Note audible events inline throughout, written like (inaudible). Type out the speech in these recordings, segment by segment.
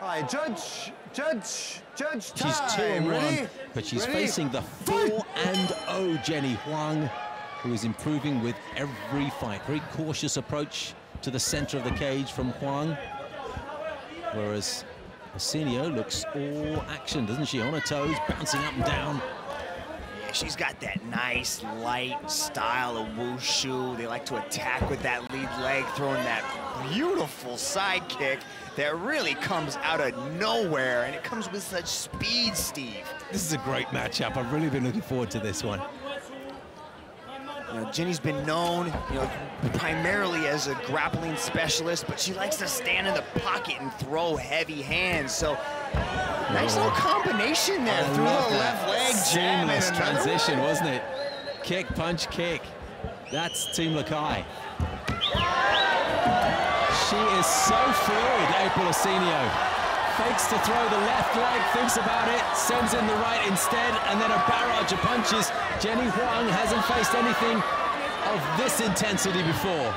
Hi, judge, judge, judge time. She's two and Ready? one, but she's Ready? facing the four and oh Jenny Huang, who is improving with every fight. Very cautious approach to the center of the cage from Huang, whereas Osenio looks all action, doesn't she? On her toes, bouncing up and down. Yeah, she's got that nice, light style of wushu. They like to attack with that lead leg, throwing that beautiful side kick that really comes out of nowhere, and it comes with such speed, Steve. This is a great matchup. I've really been looking forward to this one. You know, Jenny's been known, you know, primarily as a grappling specialist, but she likes to stand in the pocket and throw heavy hands. So, nice little oh. combination there I through the left leg jab Seamless transition, one. wasn't it? Kick, punch, kick. That's Team Lakay. She is so fluid, April Osenio. Fakes to throw the left leg, thinks about it, sends in the right instead, and then a barrage of punches. Jenny Huang hasn't faced anything of this intensity before.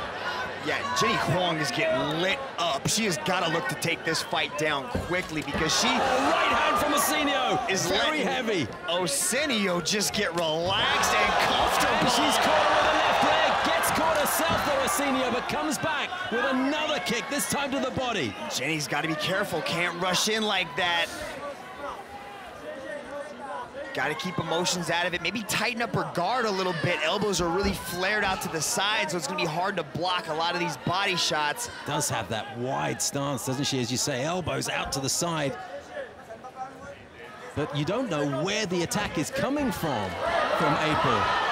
Yeah, Jenny Huang is getting lit up. She has got to look to take this fight down quickly because she Right hand from Osenio is very heavy. Osenio just get relaxed and comfortable. And she's caught with a left leg, herself though, Osenio, but comes back with another kick, this time to the body. Jenny's got to be careful. Can't rush in like that. Got to keep emotions out of it. Maybe tighten up her guard a little bit. Elbows are really flared out to the side, so it's going to be hard to block a lot of these body shots. Does have that wide stance, doesn't she? As you say, elbows out to the side. But you don't know where the attack is coming from, from April.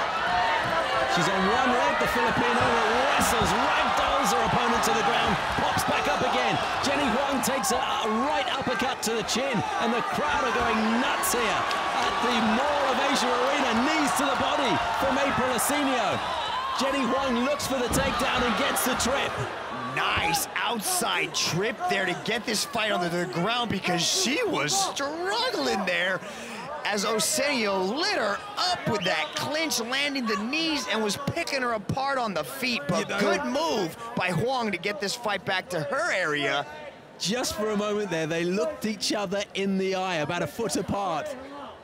She's on one leg, the Filipino wrestles, ragdolls her opponent to the ground, pops back up again. Jenny Huang takes a, right uppercut to the chin, and the crowd are going nuts here at the Mall of Asia Arena. Knees to the body from April Osenio. Jenny Huang looks for the takedown and gets the trip. Nice outside trip there to get this fight onto the ground because she was struggling there as Osenio lit her up with that clinch, landing the knees and was picking her apart on the feet. But You know- good move by Huang to get this fight back to her area. Just for a moment there, they looked each other in the eye, about a foot apart.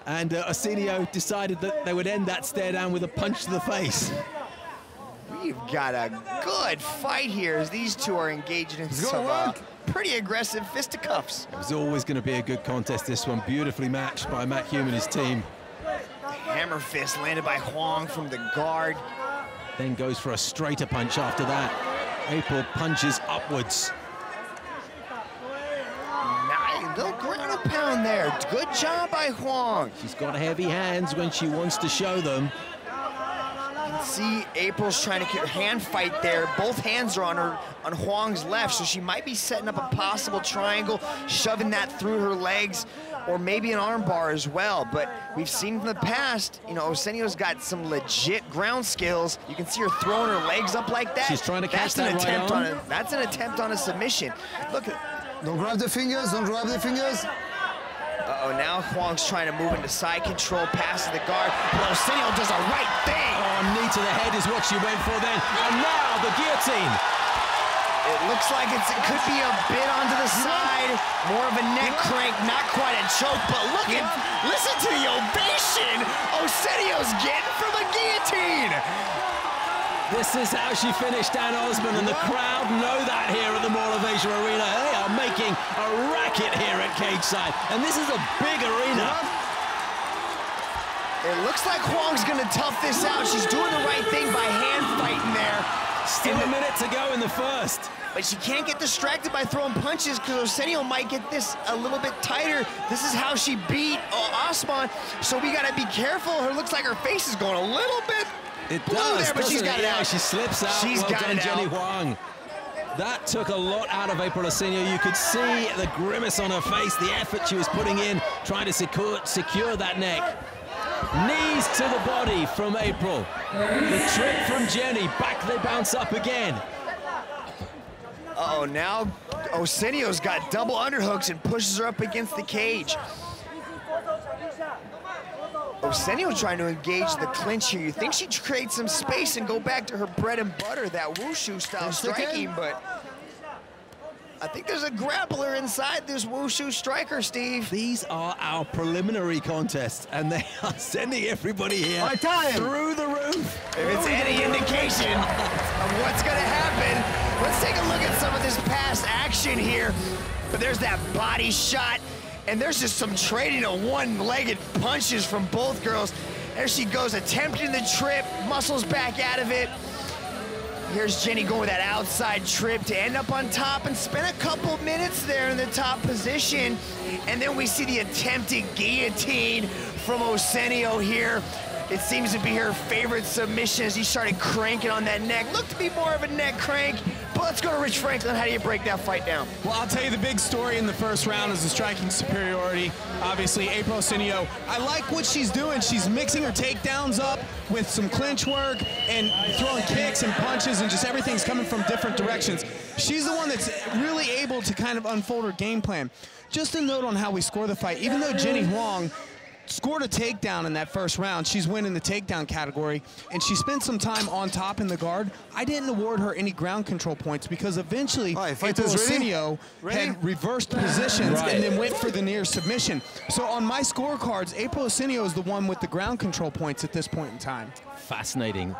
And uh, Osenio decided that they would end that stare down with a punch to the face. We've got a good fight here as these two are engaged in go some uh, work. Pretty aggressive fisticuffs. It was always going to be a good contest, this one. Beautifully matched by Matt Hume and his team. Hammer fist landed by Huang from the guard. Then goes for a straighter punch after that. April punches upwards. Nice little ground pound there. Good job by Huang. She's got heavy hands when she wants to show them. You can see April's trying to get her hand fight there. Both hands are on her on Huang's left, so she might be setting up a possible triangle, shoving that through her legs, or maybe an armbar as well. But we've seen in the past, you know, Osenio's got some legit ground skills. You can see her throwing her legs up like that. She's trying to catch that's an that right attempt arm. on a, That's an attempt on a submission. Look. Don't grab the fingers, don't grab the fingers. Uh-oh, now Huang's trying to move into side control, passes the guard. But does a right thing. Oh, knee to the head is what she went for then. And now the guillotine. It looks like it's, it could be a bit onto the side. More of a neck crank, not quite a choke, but look at, listen to the ovation Osenio's getting from the guillotine. This is how she finished Dan Osman, and the crowd know that here at the Mall of Asia Arena. They are making a racket here at Cage Side, and this is a big arena. It looks like Huang's gonna tough this out. She's doing the right thing by hand fighting there. Still a minute to go in the first. But she can't get distracted by throwing punches because Osenio might get this a little bit tighter. This is how she beat uh, Osman, so we gotta be careful. Her looks like her face is going a little bit It blue does, there, but she's got it? out. she slips out. She's well got done, it Jenny out. Huang. That took a lot out of April Osenio. You could see the grimace on her face, the effort she was putting in, trying to secure, secure that neck. Knees to the body from April. The trip from Jenny. Back they bounce up again. Uh-oh, now Osenio's got double underhooks and pushes her up against the cage. Osenio trying to engage the clinch here. You think she'd create some space and go back to her bread and butter, that wushu style Ten second. striking, but I think there's a grappler inside this Wushu striker, Steve. These are our preliminary contests, and they (laughs) are sending everybody here My time. through the roof. If it's any indication of what's gonna happen, let's take a look at some of this past action here. But there's that body shot, and there's just some trading of one-legged punches from both girls. There she goes, attempting the trip, muscles back out of it. Here's Jenny going with that outside trip to end up on top and spend a couple minutes there in the top position. And then we see the attempted guillotine from Osenio here. It seems to be her favorite submission as he started cranking on that neck. Looked to be more of a neck crank, let's go to Rich Franklin. How do you break that fight down? Well, I'll tell you the big story in the first round is the striking superiority. Obviously, April Sinio. I like what she's doing. She's mixing her takedowns up with some clinch work and throwing kicks and punches and just everything's coming from different directions. She's the one that's really able to kind of unfold her game plan. Just a note on how we score the fight. Even though Jenny Huang scored a takedown in that first round. She's winning the takedown category, and she spent some time on top in the guard. I didn't award her any ground control points because eventually All right, April fighters ready? Osenio Ready? had reversed positions Right. and then went for the near submission. So on my scorecards, April Osenio is the one with the ground control points at this point in time. Fascinating.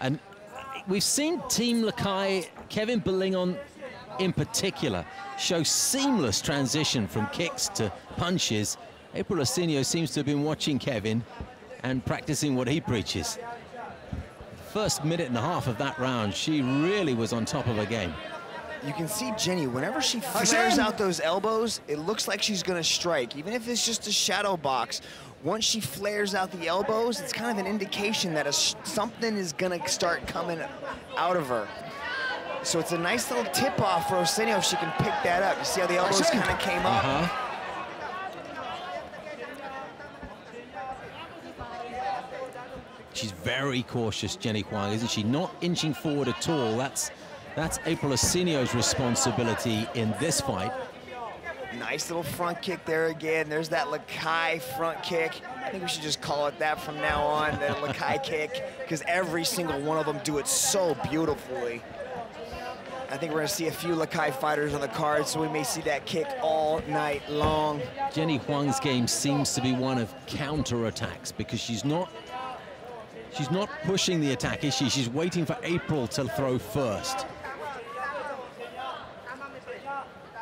And we've seen Team Lakay, Kevin Belingon in particular, show seamless transition from kicks to punches. April Osenio seems to have been watching Kevin and practicing what he preaches. First minute and a half of that round, she really was on top of her game. You can see Jenny, whenever she flares out those elbows, it looks like she's gonna strike, even if it's just a shadow box. Once she flares out the elbows, it's kind of an indication that a, sh- something is gonna start coming out of her. So it's a nice little tip off for Osenio if she can pick that up. You see how the elbows kind of came up? Uh-huh. She's very cautious, Jenny Huang, isn't she? Not inching forward at all. That's that's April Osenio's responsibility in this fight. Nice little front kick there again. There's that Lakay front kick. I think we should just call it that from now on, the (laughs) Lakay kick, because every single one of them do it so beautifully. I think we're gonna see a few Lakay fighters on the card, so we may see that kick all night long. Jenny Huang's game seems to be one of counter-attacks because she's not she's not pushing the attack, is she? She's waiting for April to throw first.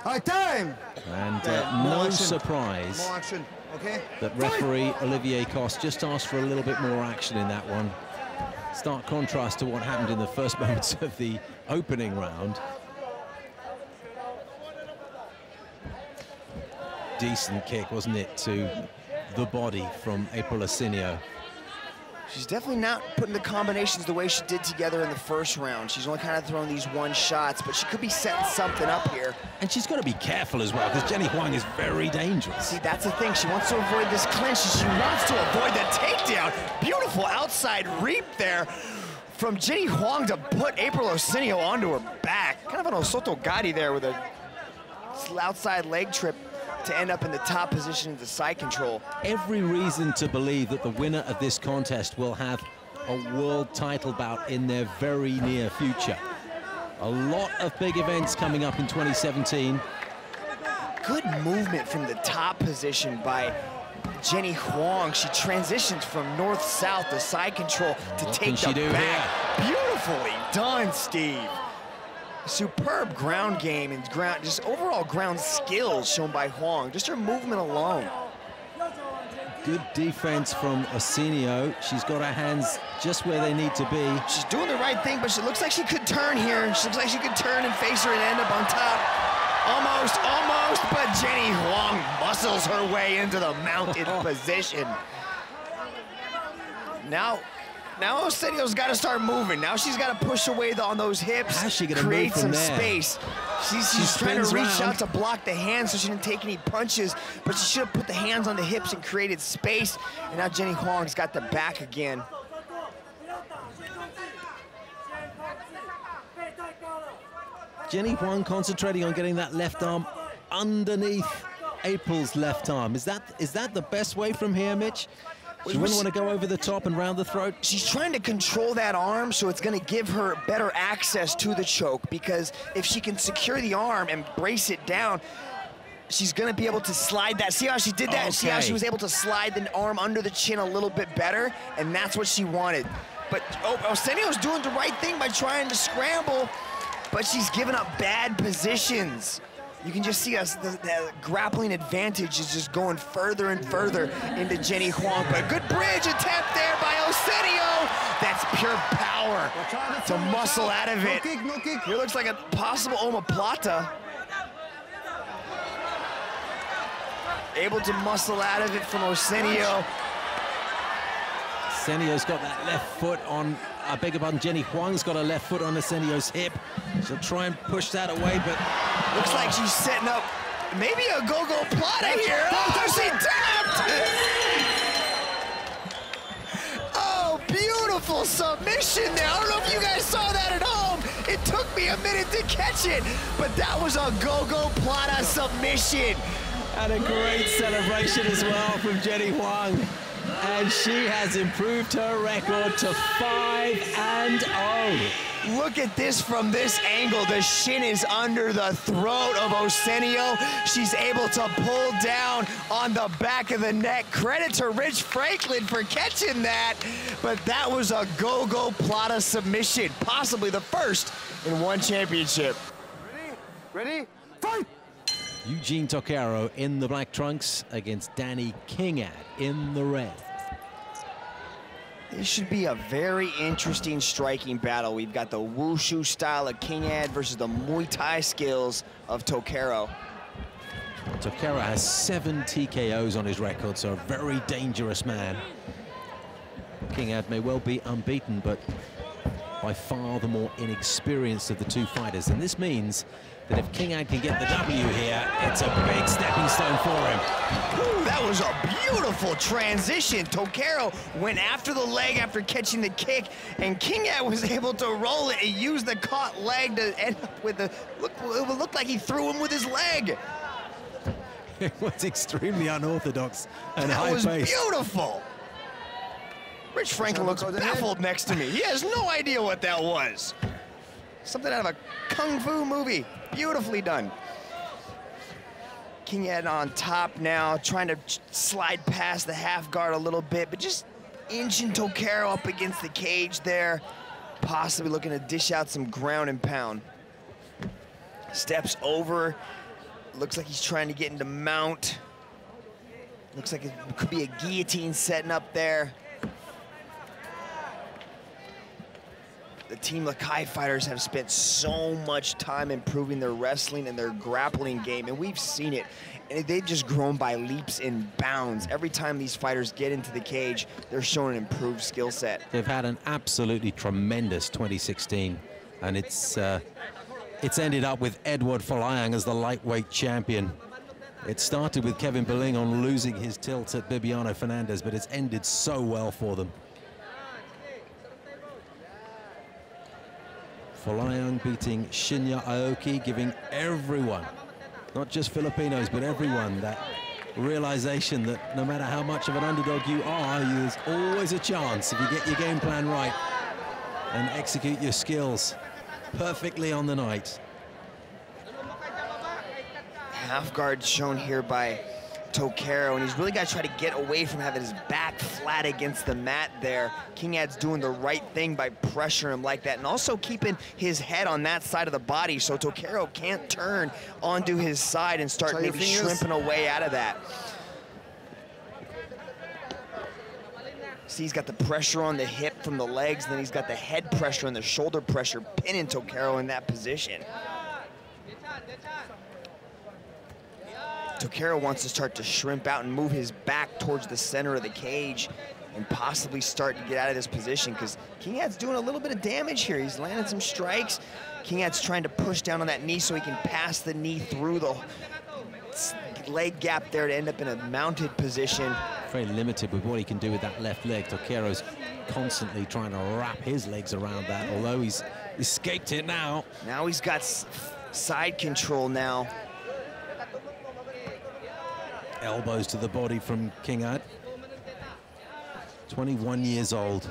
Right, time. And uh, no surprise More action, okay? that referee Olivier Coste just asked for a little bit more action in that one. Stark contrast to what happened in the first (laughs) moments of the opening round. Decent kick, wasn't it, to the body from April Osenio. She's definitely not putting the combinations the way she did together in the first round. She's only kind of throwing these one shots, but she could be setting something up here. And she's got to be careful as well, because Jenny Huang is very dangerous. See, that's the thing. She wants to avoid this clinch, she wants to avoid the takedown. Beautiful outside reap there from Jenny Huang to put April Osenio onto her back. Kind of an Osoto Gari there with a outside leg trip to end up in the top position of the side control. Every reason to believe that the winner of this contest will have a world title bout in their very near future. A lot of big events coming up in 2017. Good movement from the top position by Jenny Huang. She transitions from north-south to side control to What take the do back. Beautifully done, Steve. Superb ground game and ground, just overall ground skills shown by Huang. Just her movement alone. Good defense from Osenio. She's got her hands just where they need to be. She's doing the right thing, but she looks like she could turn here. She looks like she could turn and face her and end up on top. Almost, almost, but Jenny Huang muscles her way into the mounted (laughs) position. Now, now Osenio's got to start moving. Now she's got to push away the, on those hips, How's she gonna create from some there? space. She's, She trying to reach round. out to block the hands so she didn't take any punches, but she should have put the hands on the hips and created space. And now Jenny Huang's got the back again. Jenny Huang concentrating on getting that left arm underneath April's left arm. Is that is that the best way from here, Mitch? She wouldn't want to go over the top and round the throat. She's trying to control that arm so it's going to give her better access to the choke because if she can secure the arm and brace it down, she's going to be able to slide that. See how she did that? See how she was able to slide the arm under the chin a little bit better? And that's what she wanted. But oh, oh Osenio's doing the right thing by trying to scramble, but she's giving up bad positions. You can just see us, the, the grappling advantage is just going further and further into Jenny Huang. But a good bridge attempt there by Osenio. That's pure power to muscle out of No it. kick, no kick. Here looks like a possible omoplata. Able to muscle out of it from Osenio. Senio's got that left foot on, I beg your pardon, Jenny Huang's got her left foot on Senio's hip. She'll try and push that away, but Looks like she's setting up maybe a go-go plata here. Oh, oh she tapped! Oh, beautiful submission there. I don't know if you guys saw that at home. It took me a minute to catch it, but that was a gogoplata submission. and a great celebration as well from Jenny Huang. And she has improved her record to 5 and 0. Look at this from this angle. The shin is under the throat of Osenio. She's able to pull down on the back of the neck. Credit to Rich Franklin for catching that. But that was a gogoplata submission, possibly the first in one championship. Ready? Ready? Fight! Eugene Toquero in the black trunks against Danny Kingad in the red. This should be a very interesting striking battle. We've got the wushu style of Kingad versus the Muay Thai skills of Toquero. Toquero has seven TKOs on his record, so a very dangerous man. Kingad may well be unbeaten, but by far the more inexperienced of the two fighters. And this means that if Kingad can get the W here, it's a big stepping stone for him. Ooh, that was a beautiful transition. Toquero went after the leg after catching the kick, and Kingad was able to roll it and use the caught leg to end up with the look. It looked like he threw him with his leg. It was extremely unorthodox and That was high-paced. beautiful. Rich Franklin looks baffled next to me. He has no idea what that was. Something out of a kung fu movie. Beautifully done. Kingad on top now, trying to slide past the half guard a little bit, but just inching Toquero up against the cage there. Possibly looking to dish out some ground and pound. Steps over. Looks like he's trying to get into mount. Looks like it could be a guillotine setting up there. The Team Lakay fighters have spent so much time improving their wrestling and their grappling game, and we've seen it. And they've just grown by leaps and bounds. Every time these fighters get into the cage, they're showing an improved skill set. They've had an absolutely tremendous 2016, and it's uh, it's ended up with Edward Folayang as the lightweight champion. It started with Kevin Belingon losing his tilt at Bibiano Fernandes, but it's ended so well for them. Folayang beating Shinya Aoki, giving everyone, not just Filipinos, but everyone, that realization that no matter how much of an underdog you are, there's always a chance if you get your game plan right and execute your skills perfectly on the night. half guard shown here by Toquero, and he's really got to try to get away from having his back flat against the mat there. Kingad's doing the right thing by pressuring him like that, and also keeping his head on that side of the body so Toquero can't turn onto his side and start maybe shrimping away out of that. See, he's got the pressure on the hip from the legs, then he's got the head pressure and the shoulder pressure pinning Toquero in that position. Toquero wants to start to shrimp out and move his back towards the center of the cage and possibly start to get out of this position because Kingad's doing a little bit of damage here. He's landing some strikes. Kingad's trying to push down on that knee so he can pass the knee through the leg gap there to end up in a mounted position. Very limited with what he can do with that left leg. Toquero's constantly trying to wrap his legs around that, although he's escaped it now. Now he's got side control now. Elbows to the body from Kingad. 21 years old.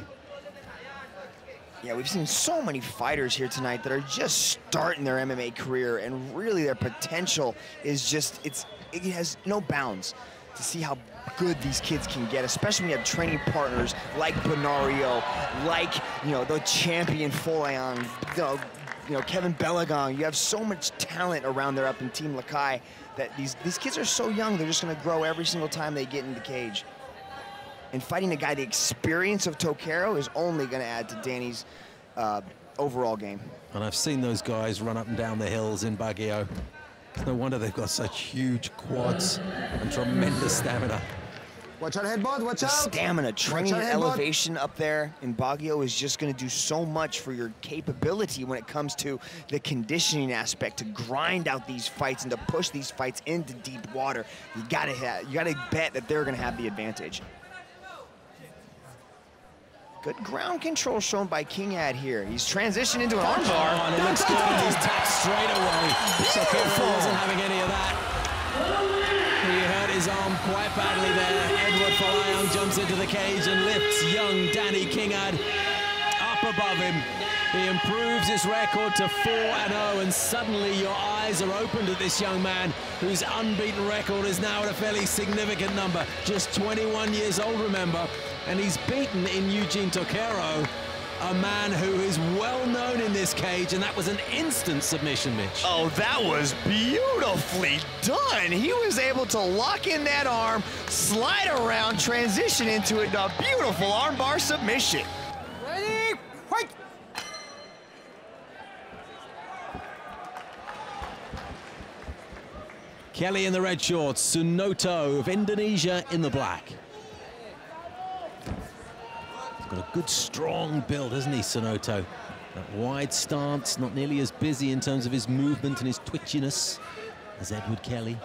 Yeah, we've seen so many fighters here tonight that are just starting their MMA career, and really their potential is just, it's, it has no bounds to see how good these kids can get, especially when you have training partners like Banario, like, you know, the champion you know, you know, Kevin Belingon. You have so much talent around there up in Team Lakay that these, these kids are so young, they're just gonna grow every single time they get in the cage. And fighting a guy the experience of Toquero is only gonna add to Danny's uh, overall game. And I've seen those guys run up and down the hills in Baguio. No wonder they've got such huge quads and tremendous stamina. Watch out, headbutt. Watch The out. stamina, training out, elevation up there in Baguio is just going to do so much for your capability when it comes to the conditioning aspect to grind out these fights and to push these fights into deep water. You got to have, you got to bet that they're going to have the advantage. Good ground control shown by Kingad here. He's transitioned into an Oh, armbar. and it looks good, he's tapped straight away. Shakira wasn't having any of that. He hurt his arm quite badly there. Edward Folayang jumps into the cage and lifts young Danny Kingad up above him. He improves his record to 4 and 0, and suddenly your eyes are opened at this young man whose unbeaten record is now at a fairly significant number. Just 21 years old, remember, and he's beaten in Eugene Toquero, a man who is well known in this cage, and that was an instant submission, Mitch. Oh, that was beautifully done. He was able to lock in that arm, slide around, transition into it, a beautiful armbar submission. Ready, fight. Kelly in the red shorts, Sunoto of Indonesia in the black. Got a good, strong build, hasn't he, Sunoto? That wide stance, not nearly as busy in terms of his movement and his twitchiness as Edward Kelly.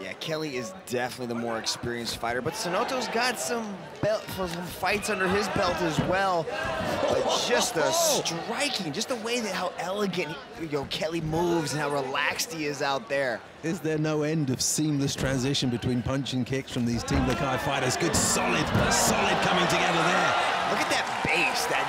Yeah, Kelly is definitely the more experienced fighter, but Sunoto's got some belt, some fights under his belt as well. But just the striking, just the way that how elegant you know Kelly moves and how relaxed he is out there. Is there no end of seamless transition between punch and kicks from these Team Lakay fighters? Good, solid, solid coming together there. Look at that base, that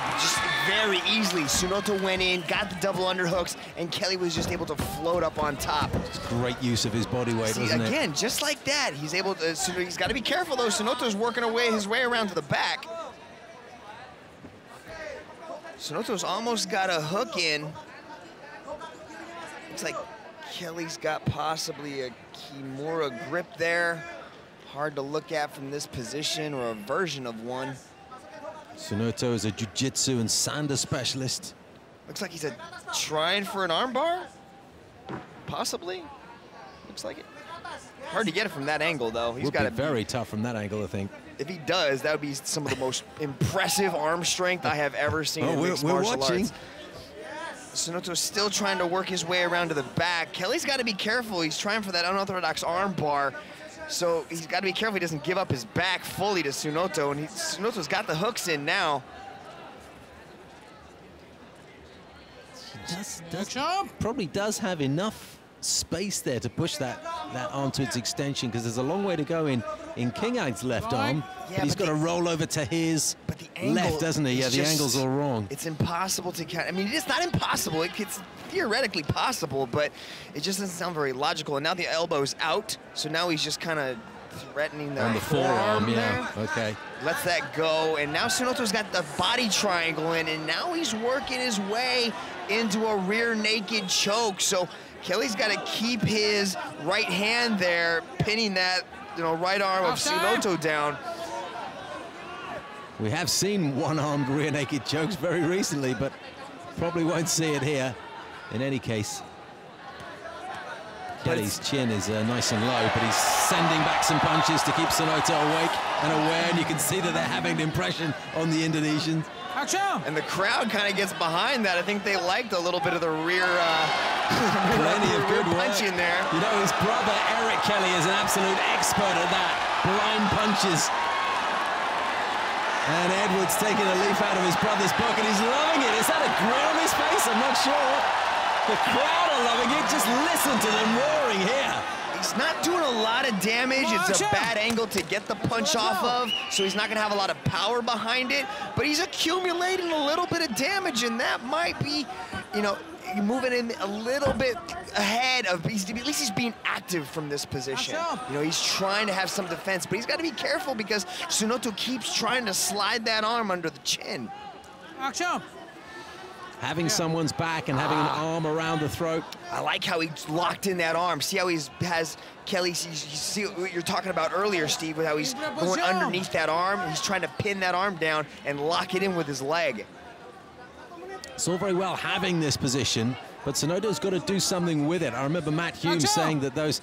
very easily. Sunoto went in, got the double underhooks, and Kelly was just able to float up on top. Great use of his body weight, See, wasn't it? again, just like that, he's able to, he's got to be careful though. Sunoto's working away his way around to the back. Sunoto's almost got a hook in. Looks like Kelly's got possibly a Kimura grip there. Hard to look at from this position or a version of one. Sunoto is a jiu-jitsu and sanda specialist. Looks like he's a, trying for an armbar. Possibly. Looks like it. Hard to get it from that angle though. He's got to very tough from that angle, I think. If he does, that would be some of the most (laughs) impressive arm strength I have ever seen Oh, in we're- mixed we're martial watching. arts. Sunoto's still trying to work his way around to the back. Kelly's got to be careful. He's trying for that unorthodox arm bar. So he's got to be careful he doesn't give up his back fully to Sunoto. And he, Sunoto's got the hooks in now. Does, does, probably does have enough space there to push that, that arm to its extension because there's a long way to go in, in King Ag's left arm. Yeah, but he's but got to roll over to his But the angle left, doesn't he? Yeah, the just- angle's all wrong. It's impossible to count. I mean, it's not impossible. It- It's theoretically possible, but it just doesn't sound very logical. And now the elbow's out, so now he's just kind of threatening the, On the forearm, yeah. there. Okay. Lets that go, and now Sunoto's got the body triangle in, and now he's working his way into a rear naked choke. So Kelly's got to keep his right hand there, pinning that you know right arm of Sunoto down. We have seen one-armed rear naked chokes very recently, but probably won't see it here. In any case, Kelly's chin is uh, nice and low, but he's sending back some punches to keep Sunoto awake and aware, and you can see that they're having an impression on the Indonesians. And the crowd kind of gets behind that. I think they liked a little bit of the rear, uh, (laughs) Plenty of rear good work. in there. You know, his brother Eric Kelly is an absolute expert at that. Blind punches. And Edwards taking a leaf out of his brother's book, and he's loving it. Is that a grin on his face? I'm not sure. The crowd are loving it. Just listen to them roaring here. He's not doing a lot of damage. It's a bad angle to get the punch off of, so he's not gonna have a lot of power behind it, but he's accumulating a little bit of damage, and that might be, you know, moving in a little bit ahead of, at least he's being active from this position. You know, he's trying to have some defense, but he's gotta be careful because Sunoto keeps trying to slide that arm under the chin. Action. Having someone's back and having an Ah. arm around the throat. I like how he's locked in that arm. See how he has Kelly. You see what you're talking about earlier, Steve, with how he's going underneath that arm. He's trying to pin that arm down and lock it in with his leg. It's all very well having this position, but Sunoto's got to do something with it. I remember Matt Hume saying that those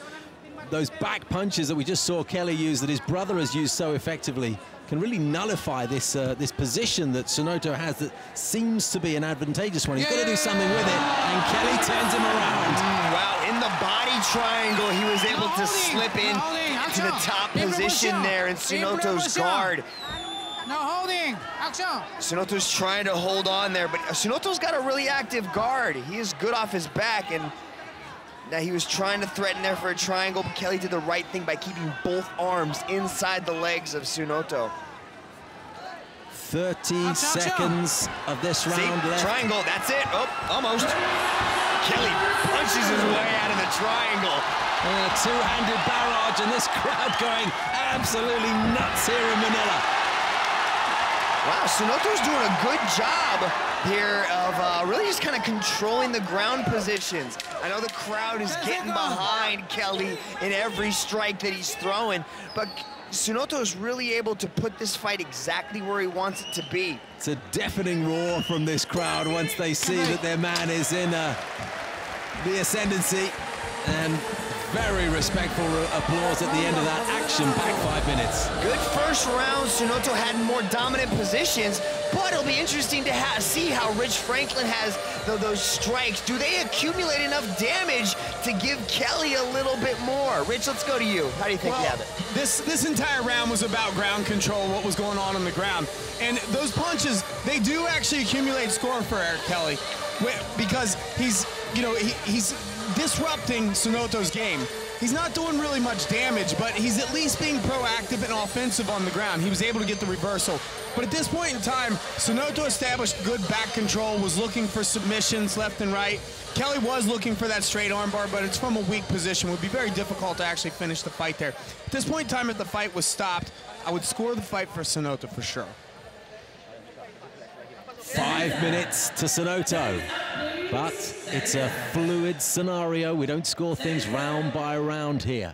those back punches that we just saw Kelly use, that his brother has used so effectively, can really nullify this uh, this position that Sunoto has that seems to be an advantageous one. He's got to do something with it, and Kelly turns him around. Wow, in the body triangle, he was able to slip in to the top position position. there in Libre Sunoto's guard. No holding. Action. Sunoto's trying to hold on there, but Sunoto's got a really active guard. He is good off his back, and now he was trying to threaten there for a triangle, but Kelly did the right thing by keeping both arms inside the legs of Sunoto. 30 Action. seconds of this See, round left. triangle, that's it. Oh, almost. Kelly punches his way out of the triangle. And a two-handed barrage, and this crowd going absolutely nuts here in Manila. Wow, Sunoto's doing a good job here of uh, really just kind of controlling the ground positions. I know the crowd is getting behind Kelly in every strike that he's throwing, but Sunoto is really able to put this fight exactly where he wants it to be. It's a deafening roar from this crowd once they see that their man is in uh, the ascendancy. And very respectful applause at the end of that action-packed five minutes. Good first round. Sunoto had more dominant positions, but it'll be interesting to ha see how Rich Franklin has th those strikes. Do they accumulate enough damage to give Kelly a little bit more? Rich, let's go to you. How do you think you have it? This this entire round was about ground control, what was going on on the ground, and those punches they do actually accumulate score for Eric Kelly, because he's you know he, he's disrupting Sunoto's game. He's not doing really much damage, but he's at least being proactive and offensive on the ground. He was able to get the reversal. But at this point in time, Sunoto established good back control, was looking for submissions left and right. Kelly was looking for that straight armbar, but it's from a weak position. It would be very difficult to actually finish the fight there. At this point in time, if the fight was stopped, I would score the fight for Sunoto for sure. Five minutes to Sunoto. But it's a fluid scenario. We don't score things round by round here.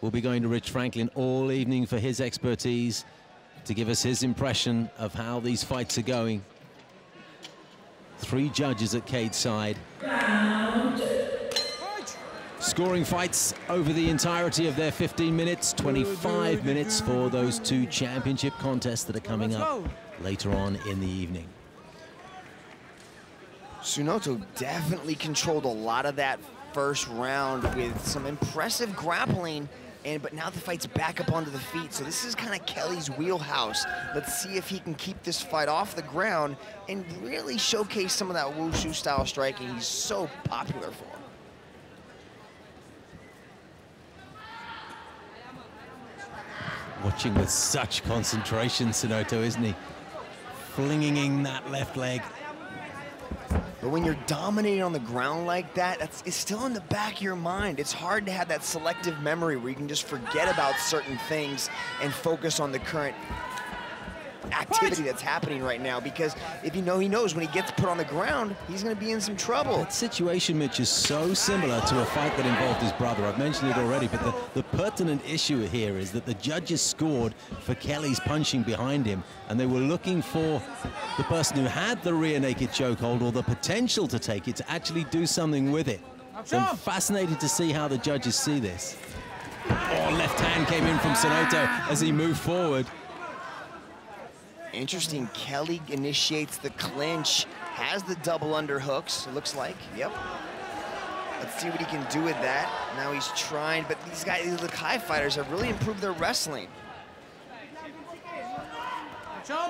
We'll be going to Rich Franklin all evening for his expertise to give us his impression of how these fights are going. Three judges at Cade's side. Scoring fights over the entirety of their 15 minutes, 25 minutes for those two championship contests that are coming up later on in the evening. Sunoto definitely controlled a lot of that first round with some impressive grappling. And but now the fight's back up onto the feet, so this is kind of Kelly's wheelhouse. Let's see if he can keep this fight off the ground and really showcase some of that wushu style striking he's so popular for. Watching with such concentration, Sunoto, isn't he? Flinging in that left leg. But when you're dominating on the ground like that, that's it's still in the back of your mind. It's hard to have that selective memory where you can just forget about certain things and focus on the current activity that's happening right now. Because if you know he knows when he gets put on the ground, he's going to be in some trouble. That situation, Mitch, is so similar to a fight that involved his brother. I've mentioned it already, but the, the pertinent issue here is that the judges scored for Kelly's punching behind him, and they were looking for the person who had the rear naked chokehold or the potential to take it to actually do something with it. So I'm fascinated to see how the judges see this. Oh, left hand came in from Sunoto as he moved forward. Interesting, Kelly initiates the clinch, has the double underhooks, it looks like, yep. Let's see what he can do with that. Now he's trying, but these guys, these Lakay fighters have really improved their wrestling.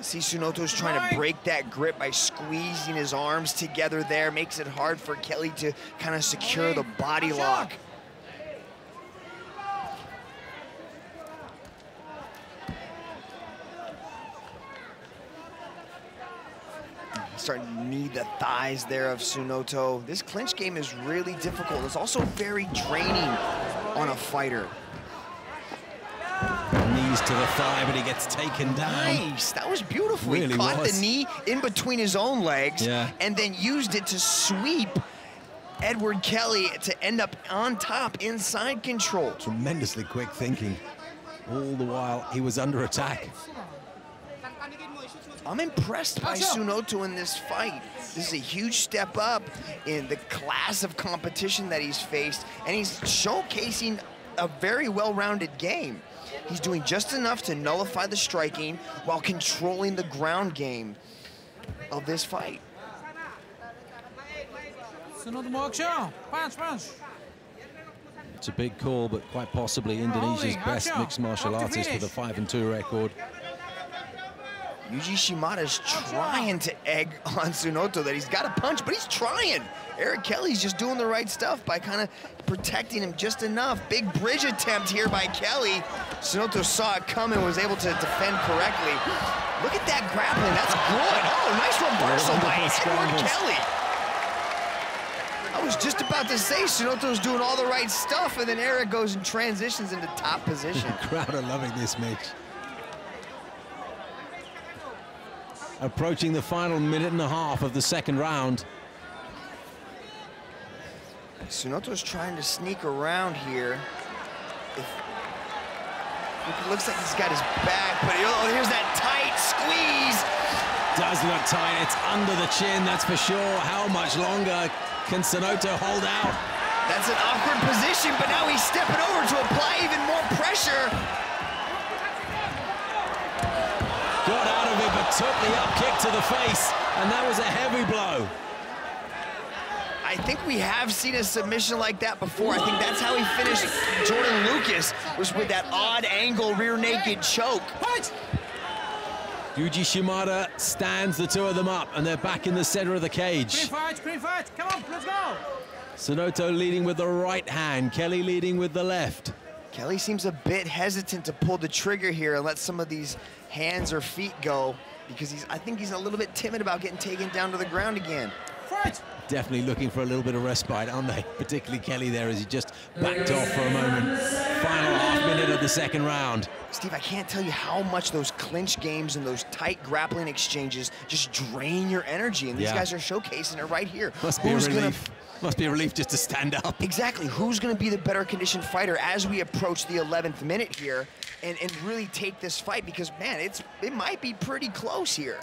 See Sunoto's trying to break that grip by squeezing his arms together there, makes it hard for Kelly to kind of secure the body lock. Starting to knee the thighs there of Sunoto. This clinch game is really difficult. It's also very draining on a fighter. Knees to the thigh, but he gets taken down. Nice, that was beautiful. Really he caught was. the knee in between his own legs Yeah. and then used it to sweep Edward Kelly to end up on top inside control. Tremendously quick thinking. All the while he was under attack. I'm impressed by Sunoto in this fight. This is a huge step up in the class of competition that he's faced, and he's showcasing a very well-rounded game. He's doing just enough to nullify the striking while controlling the ground game of this fight. Sunod mo action. Punch, punch. It's a big call, but quite possibly Indonesia's best mixed martial artist with a 5 and 2 record. Yuji Shimada's trying to egg (laughs) on Sunoto that he's got a punch, but he's trying. Eric Kelly's just doing the right stuff by kind of protecting him just enough. Big bridge attempt here by Kelly. Sunoto saw it come and was able to defend correctly. Look at that grappling, that's good. Oh, nice reversal by Edward. Kelly. I was just about to say Sunoto's doing all the right stuff, and then Eric goes and transitions into top position. (laughs) The Crowd are loving this, Mitch. Approaching the final minute and a half of the second round. Sunoto's trying to sneak around here. If, it looks like he's got his back, but oh, here's that tight squeeze. Does look tight. It's under the chin, that's for sure. How much longer can Sunoto hold out? That's an awkward position, but now he's stepping over to apply even more pressure. Took the up kick to the face, and that was a heavy blow. I think we have seen a submission like that before. I think that's how he finished Jordan Lucas, was with that odd angle rear naked choke. Punch. Yuji Shimada stands the two of them up, and they're back in the center of the Screen cage. fight, screen fight. Come on, let's go. Sunoto leading with the right hand, Kelly leading with the left. Kelly seems a bit hesitant to pull the trigger here and let some of these hands or feet go because he's I think he's a little bit timid about getting taken down to the ground again. Fight. Definitely looking for a little bit of respite, aren't they? Particularly Kelly there as he just backed off for a moment. Final half minute of the second round. Steve, I can't tell you how much those clinch games and those tight grappling exchanges just drain your energy, and these Yeah. guys are showcasing it right here. Must be a Who's gonna relief. Must be a relief just to stand up. exactly who's going to be the better conditioned fighter as we approach the 11th minute here, and, and really take this fight because man, it's it might be pretty close here.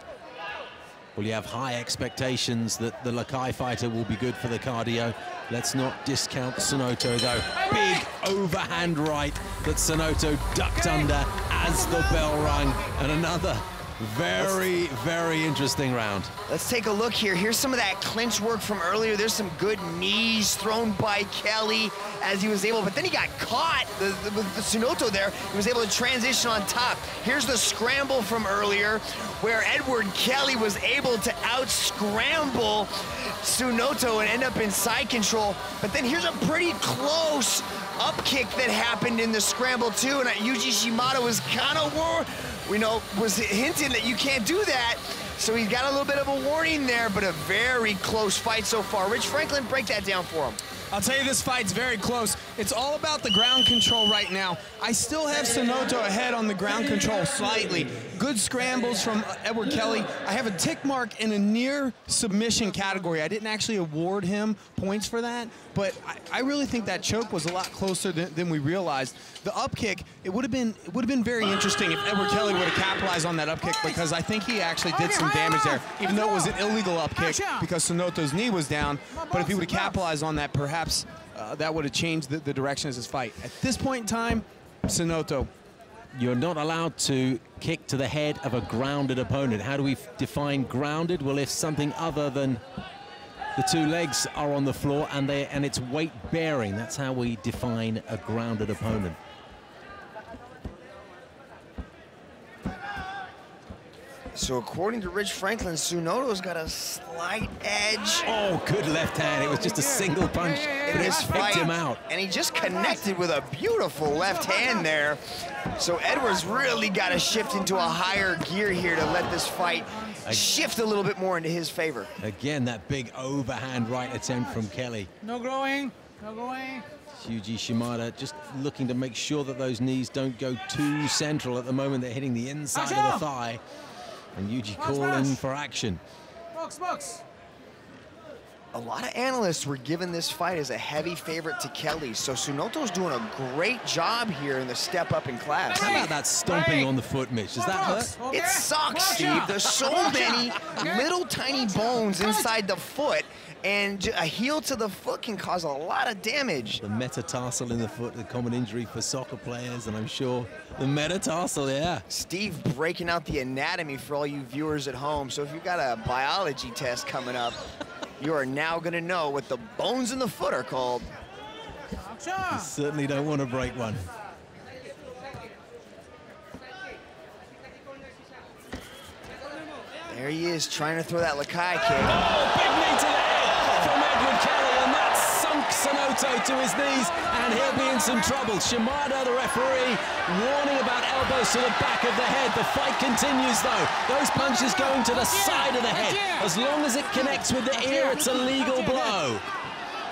Well, you have high expectations that the Lakay fighter will be good for the cardio. Let's not discount Sunoto, though. Big overhand right that Sunoto ducked under as the bell rung. And another very, very interesting round. Let's take a look here. Here's some of that clinch work from earlier. There's some good knees thrown by Kelly as he was able, but then he got caught the, the, with the Sunoto there. He was able to transition on top. Here's the scramble from earlier where Edward Kelly was able to out scramble Sunoto and end up in side control. But then here's a pretty close up kick that happened in the scramble too. And Yuji Shimada was kind of we know, was hinting that you can't do that. So he's got a little bit of a warning there, but a very close fight so far. Rich Franklin, break that down for him. I'll tell you, this fight's very close. It's all about the ground control right now. I still have Sunoto ahead on the ground control slightly. Good scrambles from Edward Kelly. I have a tick mark in a near submission category. I didn't actually award him points for that, but I, I really think that choke was a lot closer than, than we realized. The up kick, it would have been it would have been very interesting if Edward Kelly would have capitalized on that up kick because I think he actually did some damage there, even though it was an illegal up kick because Sunoto's knee was down. But if he would have capitalized on that, perhaps uh, that would have changed the, the direction of his fight. At this point in time, Sunoto. You're not allowed to kick to the head of a grounded opponent. How do we define grounded? Well, if something other than the two legs are on the floor and they and it's weight bearing, that's how we define a grounded opponent. So according to Rich Franklin, Sunoto's got a slight edge Oh, good left hand. It was just a single punch, but it this picked him out. And he just connected with a beautiful left hand there. So Edwards really got to shift into a higher gear here to let this fight shift a little bit more into his favor. Again, that big overhand right attempt from Kelly. No growing. No growing. Yuji Shimada just looking to make sure that those knees don't go too central at the moment. They're hitting the inside of the thigh. And Yuji Box, calling box. for action. Box, box. A lot of analysts were giving this fight as a heavy favorite to Kelly, so Sunoto's doing a great job here in the step up in class. How about that stomping Hey. on the foot, Mitch? Does that hurt? okay? It sucks, Watch Steve. out. There's so Watch many out, little tiny bones inside the foot, and a heel to the foot can cause a lot of damage. The metatarsal in the foot, the common injury for soccer players, and I'm sure the metatarsal, yeah. Steve breaking out the anatomy for all you viewers at home. So if you've got a biology test coming up, (laughs) you are now going to know what the bones in the foot are called. Action. Certainly don't want to break one. There he is trying to throw that Lakay kick. Oh, big knee to the head from Edward Kelly, and that sunk Sunoto to his knees, and he'll be in some trouble. Shimada, the referee, warning about elbows to the back of the head. The fight continues, though. Those punches going to the side of the head. As long as it connects with the ear, it's a legal blow.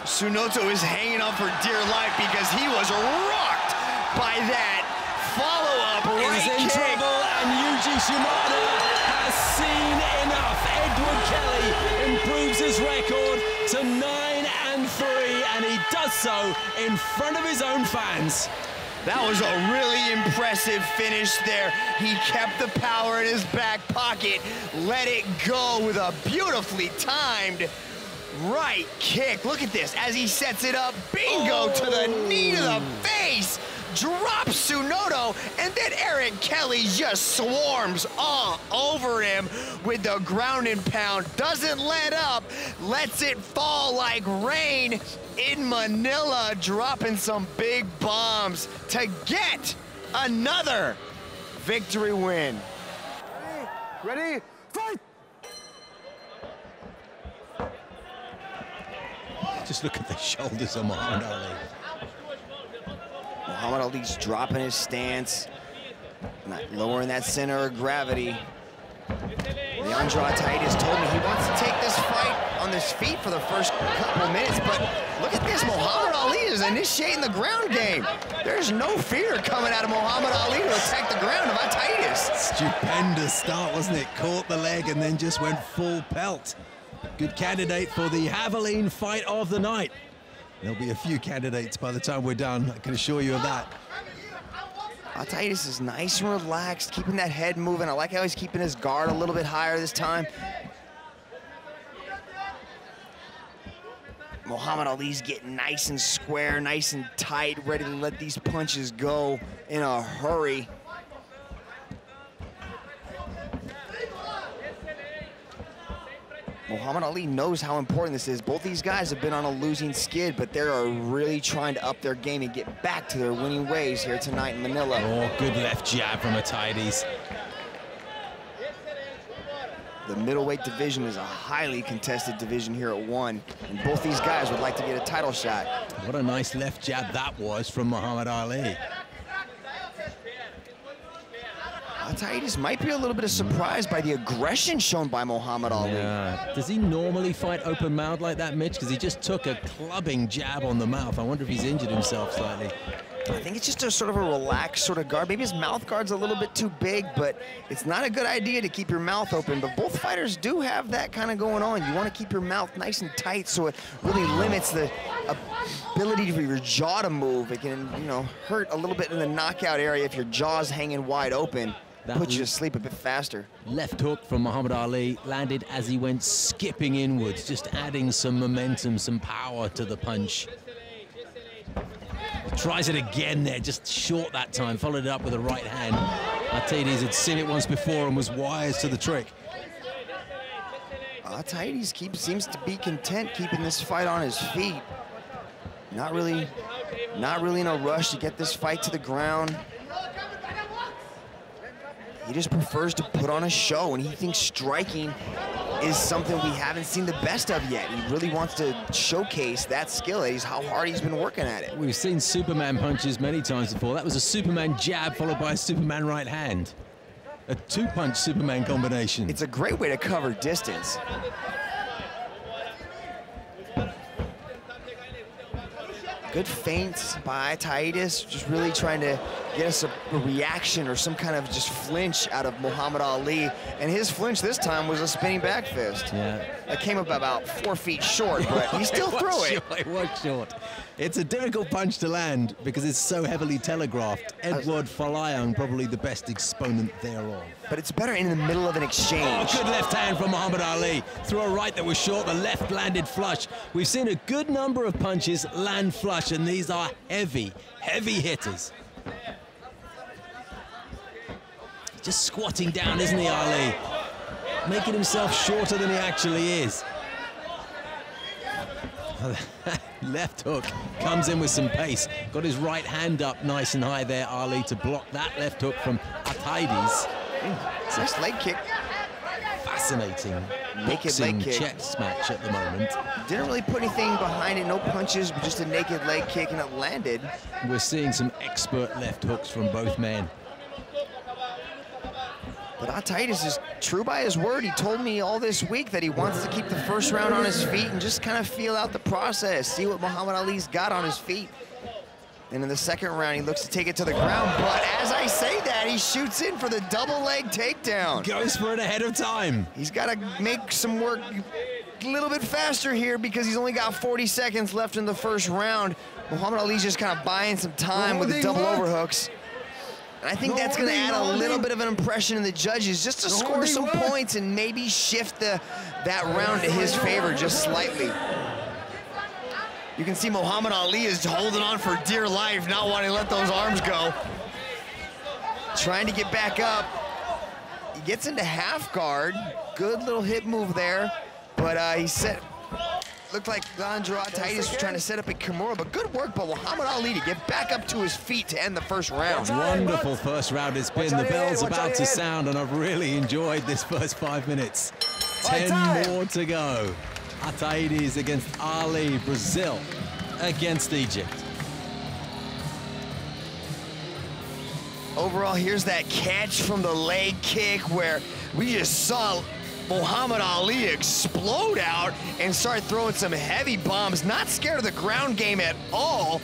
Sunoto is hanging on for dear life because he was rocked by that follow-up Is right in kick. trouble, and Yuji Shimada has seen enough. Edward Kelly improves his record to 9 and 3, and he does so in front of his own fans. That was a really impressive finish there. He kept the power in his back pocket, let it go with a beautifully timed right kick. Look at this as he sets it up. Bingo oh. to the knee to the face. Drops Sunoto, and then Eric Kelly just swarms all over him with the ground and pound. Doesn't let up, lets it fall like rain in Manila, dropping some big bombs to get another victory win. Ready? Ready? Fight! Just look at the (laughs) shoulders of Muhammad Ali. Muhammad Ali's dropping his stance, not lowering that center of gravity. The Leandro Ataides told me he wants to take this fight on his feet for the first couple of minutes, but look at this, Muhammad Ali is initiating the ground game. There's no fear coming out of Muhammad Ali to attack the ground of Ataides. Stupendous start, wasn't it? Caught the leg and then just went full pelt. Good candidate for the Haveline fight of the night. There'll be a few candidates by the time we're done, I can assure you of that. Ataides is nice and relaxed, keeping that head moving. I like how he's keeping his guard a little bit higher this time. Muhammad Ali's getting nice and square, nice and tight, ready to let these punches go in a hurry. Muhammad Ali knows how important this is. Both these guys have been on a losing skid, but they are really trying to up their game and get back to their winning ways here tonight in Manila. Oh, good left jab from Ataides. The middleweight division is a highly contested division here at one, and both these guys would like to get a title shot. What a nice left jab that was from Muhammad Ali. Ataides might be a little bit of surprised by the aggression shown by Muhammad Ali. Yeah. Does he normally fight open mouth like that, Mitch? Because he just took a clubbing jab on the mouth. I wonder if he's injured himself slightly. I think it's just a sort of a relaxed sort of guard. Maybe his mouth guard's a little bit too big, but it's not a good idea to keep your mouth open. But both fighters do have that kind of going on. You want to keep your mouth nice and tight so it really limits the ability for your jaw to move. It can, you know, hurt a little bit in the knockout area if your jaw's hanging wide open. That Put you to sleep a bit faster. Left hook from Muhammad Ali landed as he went skipping inwards, just adding some momentum, some power to the punch. Tries it again there, just short that time, followed it up with a right hand. Ataides had seen it once before and was wise to the trick. Uh, Ataides keep, seems to be content keeping this fight on his feet. Not really, not really in a rush to get this fight to the ground. He just prefers to put on a show, and he thinks striking is something we haven't seen the best of yet. He really wants to showcase that skill, he's how hard he's been working at it. We've seen Superman punches many times before. That was a Superman jab followed by a Superman right hand. A two-punch Superman combination. It's a great way to cover distance. Good feints by Ataides, just really trying to get us a, a reaction or some kind of just flinch out of Muhammad Ali. And his flinch this time was a spinning back fist. Yeah. That came up about four feet short, but he (laughs) still threw it. Short, it was short. It's a difficult punch to land because it's so heavily telegraphed. Edward Folayang, probably the best exponent thereof. But it's better in the middle of an Oh, exchange. good left hand from Muhammad Ali. Threw a right that was short, the left landed flush. We've seen a good number of punches land flush, and these are heavy, heavy hitters. Just squatting down, isn't he, Ali? Making himself shorter than he actually is. (laughs) Left hook comes in with some pace. Got his right hand up nice and high there, Ali, to block that left hook from Ataides. Nice leg kick. Fascinating Naked leg kick. chess match at the moment. Didn't really put anything behind it, no punches, but just a naked leg kick and it landed. We're seeing some expert left hooks from both men. But Ataides is true by his word. He told me all this week that he wants to keep the first round on his feet and just kind of feel out the process, see what Muhammad Ali's got on his feet. And in the second round, he looks to take it to the ground. But as I say that, he shoots in for the double leg takedown. Goes for it ahead of time. He's got to make some work a little bit faster here because he's only got 40 seconds left in the first round. Muhammad Ali's just kind of buying some time with the double overhooks. And I think that's going to add a little bit of an impression in the judges just to score some points and maybe shift the, that round to his favor just slightly. You can see Muhammad Ali is holding on for dear life, not wanting to let those arms go. Trying to get back up. He gets into half guard. Good little hip move there. But uh, he set, looked like Leandro Ataides was trying to set up a Kimura, but good work by Muhammad Ali to get back up to his feet to end the first round. Wonderful first round it's been. The bell's about to sound, and I've really enjoyed this first five minutes. Ten more to go. Ataides against Ali, Brazil against Egypt. Overall, here's that catch from the leg kick where we just saw Muhammad Ali explode out and start throwing some heavy bombs. Not scared of the ground game at all.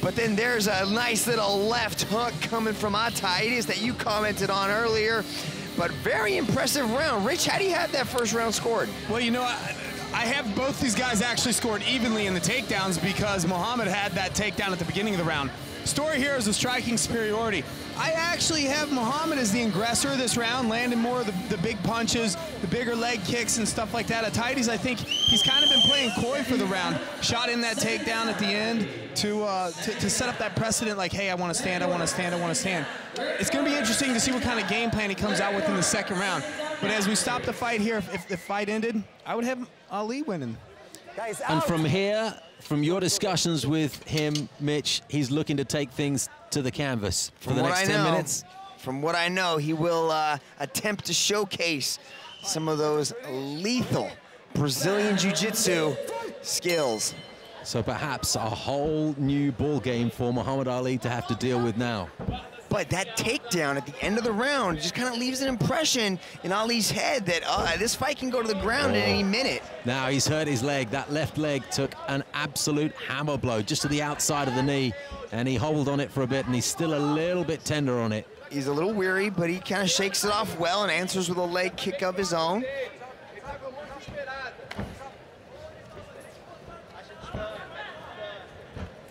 But then there's a nice little left hook coming from Ataides that you commented on earlier. But very impressive round. Rich, how do you have that first round scored? Well, you know, I, I have both these guys actually scored evenly in the takedowns because Muhammad had that takedown at the beginning of the round. Story here is a striking superiority. I actually have Muhammad as the aggressor this round, landing more of the, the big punches, the bigger leg kicks and stuff like that. Ataides, I think he's kind of been playing coy for the round. Shot in that takedown at the end to, uh, to, to set up that precedent like, hey, I want to stand, I want to stand, I want to stand. It's going to be interesting to see what kind of game plan he comes out with in the second round. But as we stop the fight here, if, if the fight ended, I would have Ali winning. And from here, from your discussions with him, Mitch, he's looking to take things to the canvas for From the next 10 know, minutes. From what I know, he will uh, attempt to showcase some of those lethal Brazilian Jiu-Jitsu skills. So perhaps a whole new ball game for Muhammad Ali to have to deal with now. But that takedown at the end of the round just kind of leaves an impression in Ali's head that uh, this fight can go to the ground at any minute. Now he's hurt his leg. That left leg took an absolute hammer blow just to the outside of the knee, and he hobbled on it for a bit, and he's still a little bit tender on it. He's a little weary, but he kind of shakes it off well and answers with a leg kick of his own.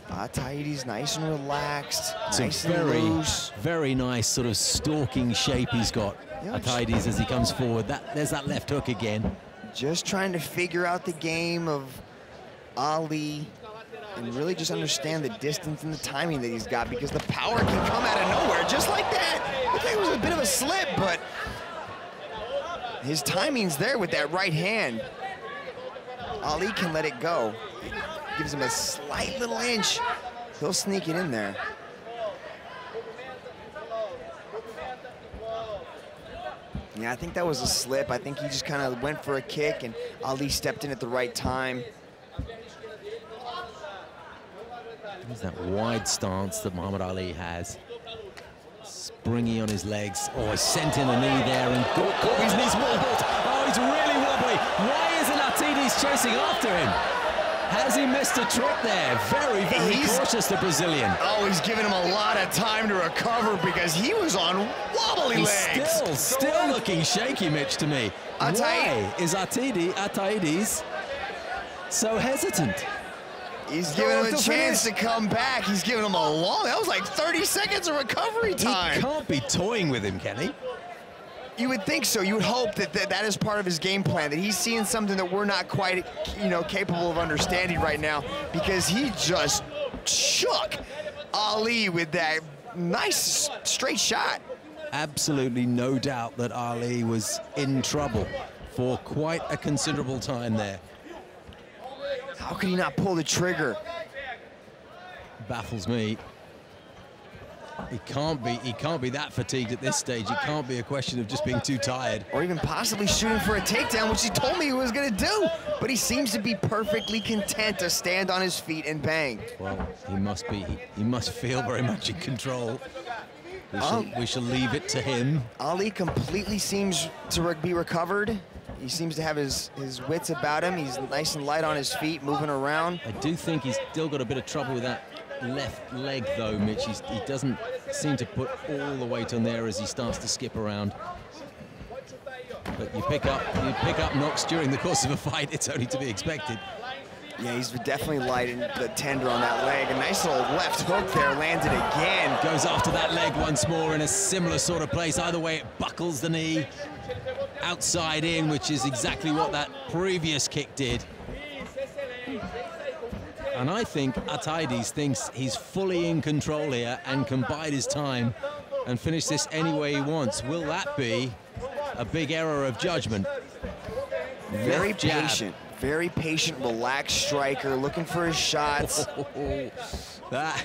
Uh, Ataides nice and relaxed, It's nice a very, loose. very nice sort of stalking shape he's got. Yeah, uh, Ataides as he comes forward. That there's that left hook again. Just trying to figure out the game of Ali and really just understand the distance and the timing that he's got because the power can come out of nowhere just like that. Looked like it was a bit of a slip, but his timing's there with that right hand. Ali can let it go. Gives him a slight little inch. He'll sneak it in there. Yeah, I think that was a slip. I think he just kind of went for a kick, and Ali stepped in at the right time. There's that wide stance that Muhammad Ali has. Springy on his legs. Oh, he's sent in a knee there and Gorby's knees wobbled. Oh, he's really wobbly. Why isn't Ataides chasing after him? Has he missed a trick there? Very, very He's- cautious, the Brazilian. Oh, he's giving him a lot of time to recover because he was on wobbly He's legs. still, still looking shaky, Mitch, to me. Artide- Why is Artide, Ataides so hesitant? He's giving him a chance finish. to come back. He's giving him a long, that was like 30 seconds of recovery time. He can't be toying with him, can he? You would think so. You would hope that, that that is part of his game plan, that he's seeing something that we're not quite, you know, capable of understanding right now because he just shook Ali with that nice straight shot. absolutely no doubt that Ali was in trouble for quite a considerable time there. How could he not pull the trigger? Baffles me. He can't be he can't be that fatigued at this stage. It can't be a question of just being too tired. Or even possibly shooting for a takedown, which he told me he was going to do. But he seems to be perfectly content to stand on his feet and bang. Well, he must be he, must feel very much in control. We shall, Um, we shall leave it to him. Ali completely seems to be recovered. He seems to have his, his wits about him. He's nice and light on his feet, moving around. I do think he's still got a bit of trouble with that left leg, though, Mitch. He's, he doesn't seem to put all the weight on there as he starts to skip around. But you pick up you pick up knocks during the course of a fight. It's only to be expected. Yeah, he's definitely light and the tender on that leg. A nice little left hook there, landed again. Goes after that leg once more in a similar sort of place. Either way, it buckles the knee. Outside in, which is exactly what that previous kick did. And I think Ataides thinks he's fully in control here and can bide his time and finish this any way he wants. Will that be a big error of judgment? Very patient, very patient, relaxed striker, looking for his shots. (laughs) that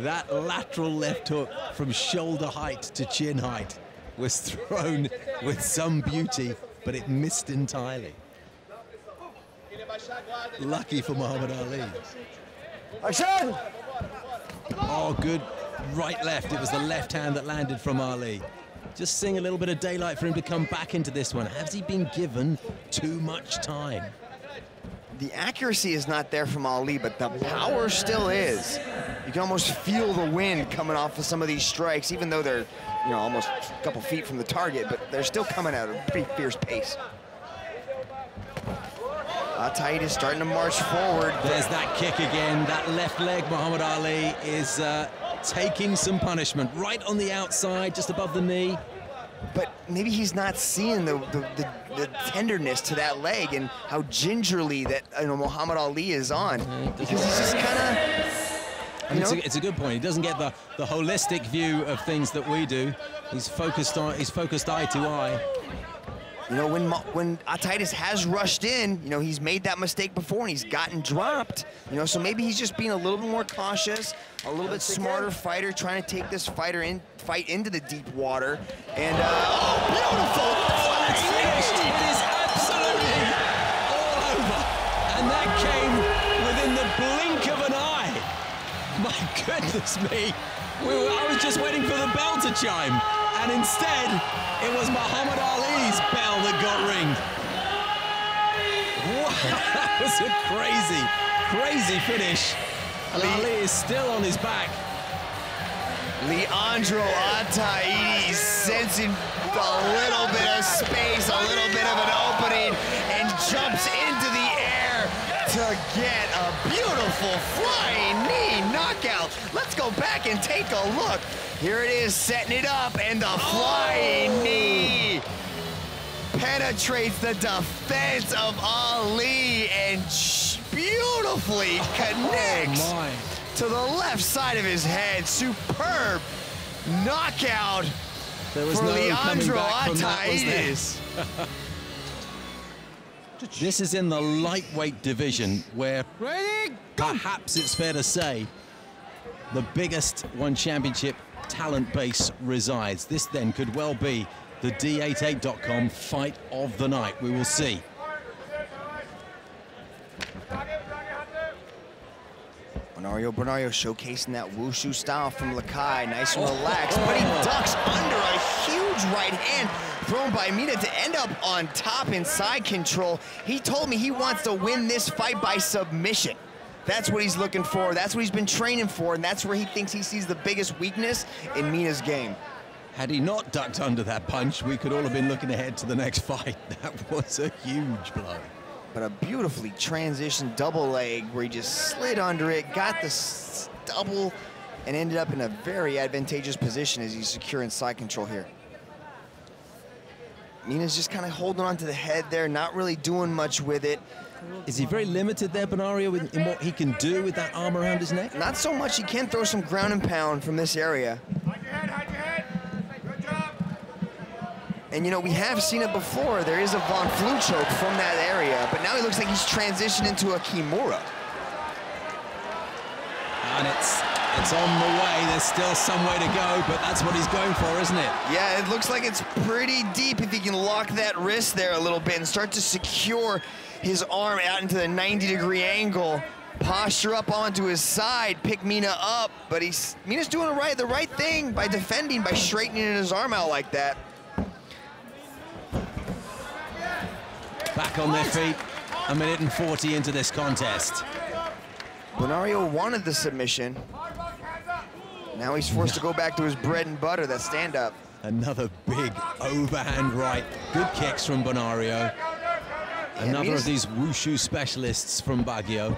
that lateral left hook from shoulder height to chin height was thrown with some beauty, but it missed entirely. Lucky for Muhammad Ali. Action! Oh, good right left. It was the left hand that landed from Ali. Just seeing a little bit of daylight for him to come back into this one. Has he been given too much time? The accuracy is not there from Ali, but the power still is. You can almost feel the wind coming off of some of these strikes, even though they're, you know, almost a couple feet from the target, but they're still coming at a pretty fierce pace. Ataid is starting to march forward. There's that kick again. That left leg, Muhammad Ali, is uh, taking some punishment. Right on the outside, just above the knee. but maybe he's not seeing the, the, the, the tenderness to that leg and how gingerly that you know Muhammad Ali is on because he's just kind of it's, a, it's a good point. He doesn't get the, the holistic view of things that we do. He's focused on. He's focused eye to eye. You know when when Ataides has rushed in you know he's made that mistake before and he's gotten dropped you know so maybe he's just being a little bit more cautious a little bit smarter fighter trying to take this fighter in fight into the deep water and uh, oh beautiful It's finished. It is absolutely all over, and that came within the blink of an eye. My goodness me! We were, I was just waiting for the bell to chime, and instead, it was Muhammad Ali's bell that got ringed. Wow, (laughs) that was a crazy, crazy finish. And Ali is still on his back. Leandro Ataides sensing a little bit of space, a little bit of an opening, and jumps air to get a beautiful flying knee knockout. Let's go back and take a look. Here it is, setting it up, and the flying oh! knee penetrates the defense of Ali and beautifully connects Oh to the left side of his head. Superb knockout There was for no Leandro back from that, was there? Ataides. (laughs) This is in the lightweight division where Ready? perhaps it's fair to say the biggest one championship talent base resides. This then could well be the D88.com fight of the night. We will see. Banario Banario showcasing that wushu style from Lakay, nice and oh. relaxed, but he ducks under a huge right hand thrown by Mina to end up on top in side control. He told me he wants to win this fight by submission. That's what he's looking for. That's what he's been training for, and that's where he thinks he sees the biggest weakness in Mina's game. Had he not ducked under that punch, we could all have been looking ahead to the next (laughs) fight. That was a huge blow. But a beautifully transitioned double leg where he just slid under it, got the double, and ended up in a very advantageous position as he's securing side control here. Mina's just kind of holding on to the head there, not really doing much with it. Is he very limited there, Banario, in, in what he can do with that arm around his neck? Not so much, he can throw some ground and pound from this area. And you know, we have seen it before. There is a von Flue choke from that area, but now he looks like he's transitioned into a Kimura. And it's it's on the way. There's still some way to go, but that's what he's going for, isn't it? Yeah, it looks like it's pretty deep if he can lock that wrist there a little bit and start to secure his arm out into the 90 degree angle. Posture up onto his side, pick Mina up, but he's Mina's doing the right, the right thing by defending, by straightening his arm out like that. Back on their feet, a minute and 40 into this contest. Banario wanted the submission. Now he's forced to go back to his bread and butter, that stand up. Another big overhand right. Good kicks from Banario. Another Mina's- of these wushu specialists from Baguio.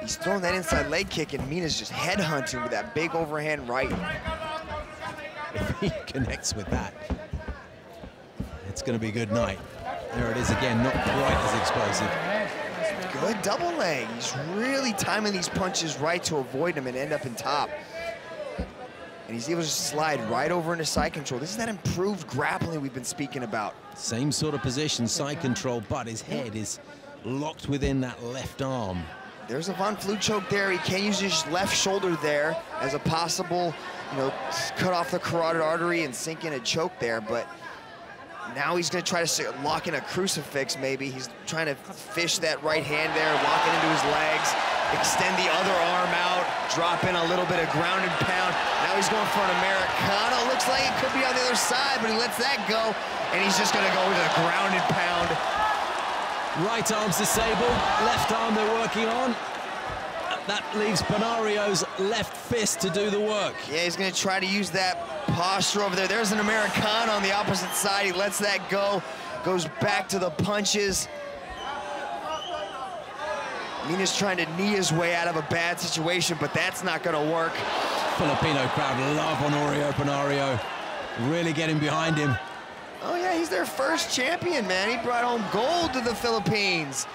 He's throwing that inside leg kick and Mina's just headhunting with that big overhand right. If he connects with that, it's going to be a good night. There it is again, not quite as explosive. Good double leg. He's really timing these punches right to avoid them and end up in top. And he's able to slide right over into side control. This is that improved grappling we've been speaking about. Same sort of position, side control, but his head is locked within that left arm. There's a von Flue choke there. He can use his left shoulder there as a possible, you know, cut off the carotid artery and sink in a choke there. But now he's going to try to lock in a crucifix maybe. He's trying to fish that right hand there, lock it into his legs, extend the other arm out, drop in a little bit of ground and pound. Now he's going for an Americana. Looks like it could be on the other side, but he lets that go. And he's just going to go with a ground and pound. Right arm's disabled, left arm they're working on. That leaves Banario's left fist to do the work. Yeah, he's gonna try to use that posture over there. There's an Americana on the opposite side. He lets that go, goes back to the punches. Mina's trying to knee his way out of a bad situation, but that's not going to work. Filipino crowd love Honorio Banario. Really getting behind him. Oh, yeah, he's their first champion, man. He brought home gold to the Philippines.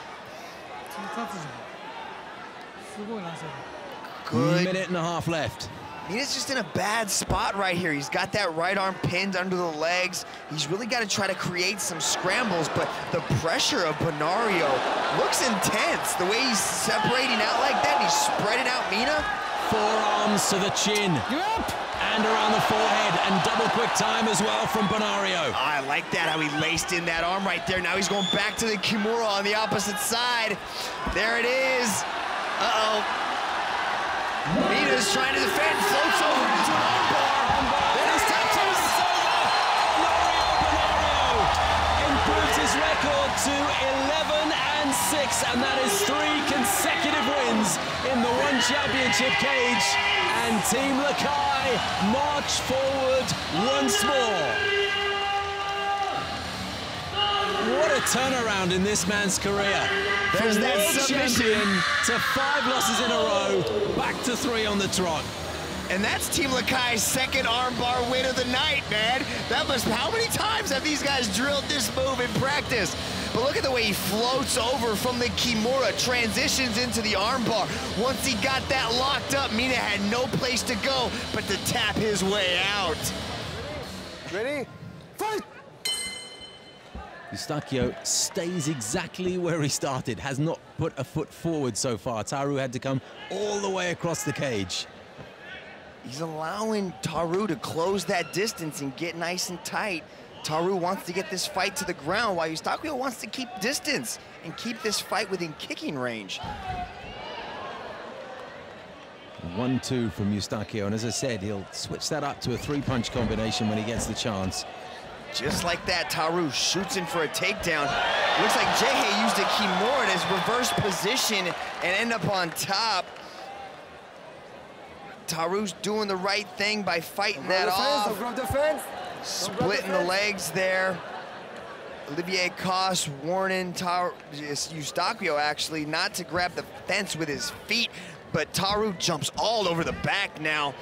Good. Minute and a half left. Mina's just in a bad spot right here. He's got that right arm pinned under the legs. He's really got to try to create some scrambles, but the pressure of Banario looks intense. The way he's separating out like that, and he's spreading out Mina. Forearms to the chin. Yep. And around the forehead, and double quick time as well from Banario. Ah, I like that, how he laced in that arm right there. Now he's going back to the Kimura on the opposite side. There it is. Uh-oh. Mina's trying to defend, floats over into an armbar. Then to his Honorio Banario improves his record to 11 and 6, and that is three consecutive wins in the One Championship cage. And Team Lakay march forward once more. What a turnaround in this man's career. There's From that world submission. champion to five losses in a row, back to three on the trot. And that's Team Lakay's second armbar win of the night, man. That must, how many times have these guys drilled this move in practice? But look at the way he floats over from the Kimura, transitions into the armbar. Once he got that locked up, Mina had no place to go but to tap his way out. Ready? Eustaquio stays exactly where he started, has not put a foot forward so far. Tauru had to come all the way across the cage. He's allowing Tauru to close that distance and get nice and tight. Tauru wants to get this fight to the ground while Eustaquio wants to keep distance and keep this fight within kicking range. One, two from Eustaquio, and as I said, he'll switch that up to a three-punch combination when he gets the chance. Just like that, Tauru shoots in for a takedown. Looks like Geje used a Kimura in his reverse position and end up on top. Tauru's doing the right thing by fighting that fence, off. grab the fence. Splitting the legs there. Olivier Coste warning Tauru, Eustaquio actually not to grab the fence with his feet, but Tauru jumps all over the back now.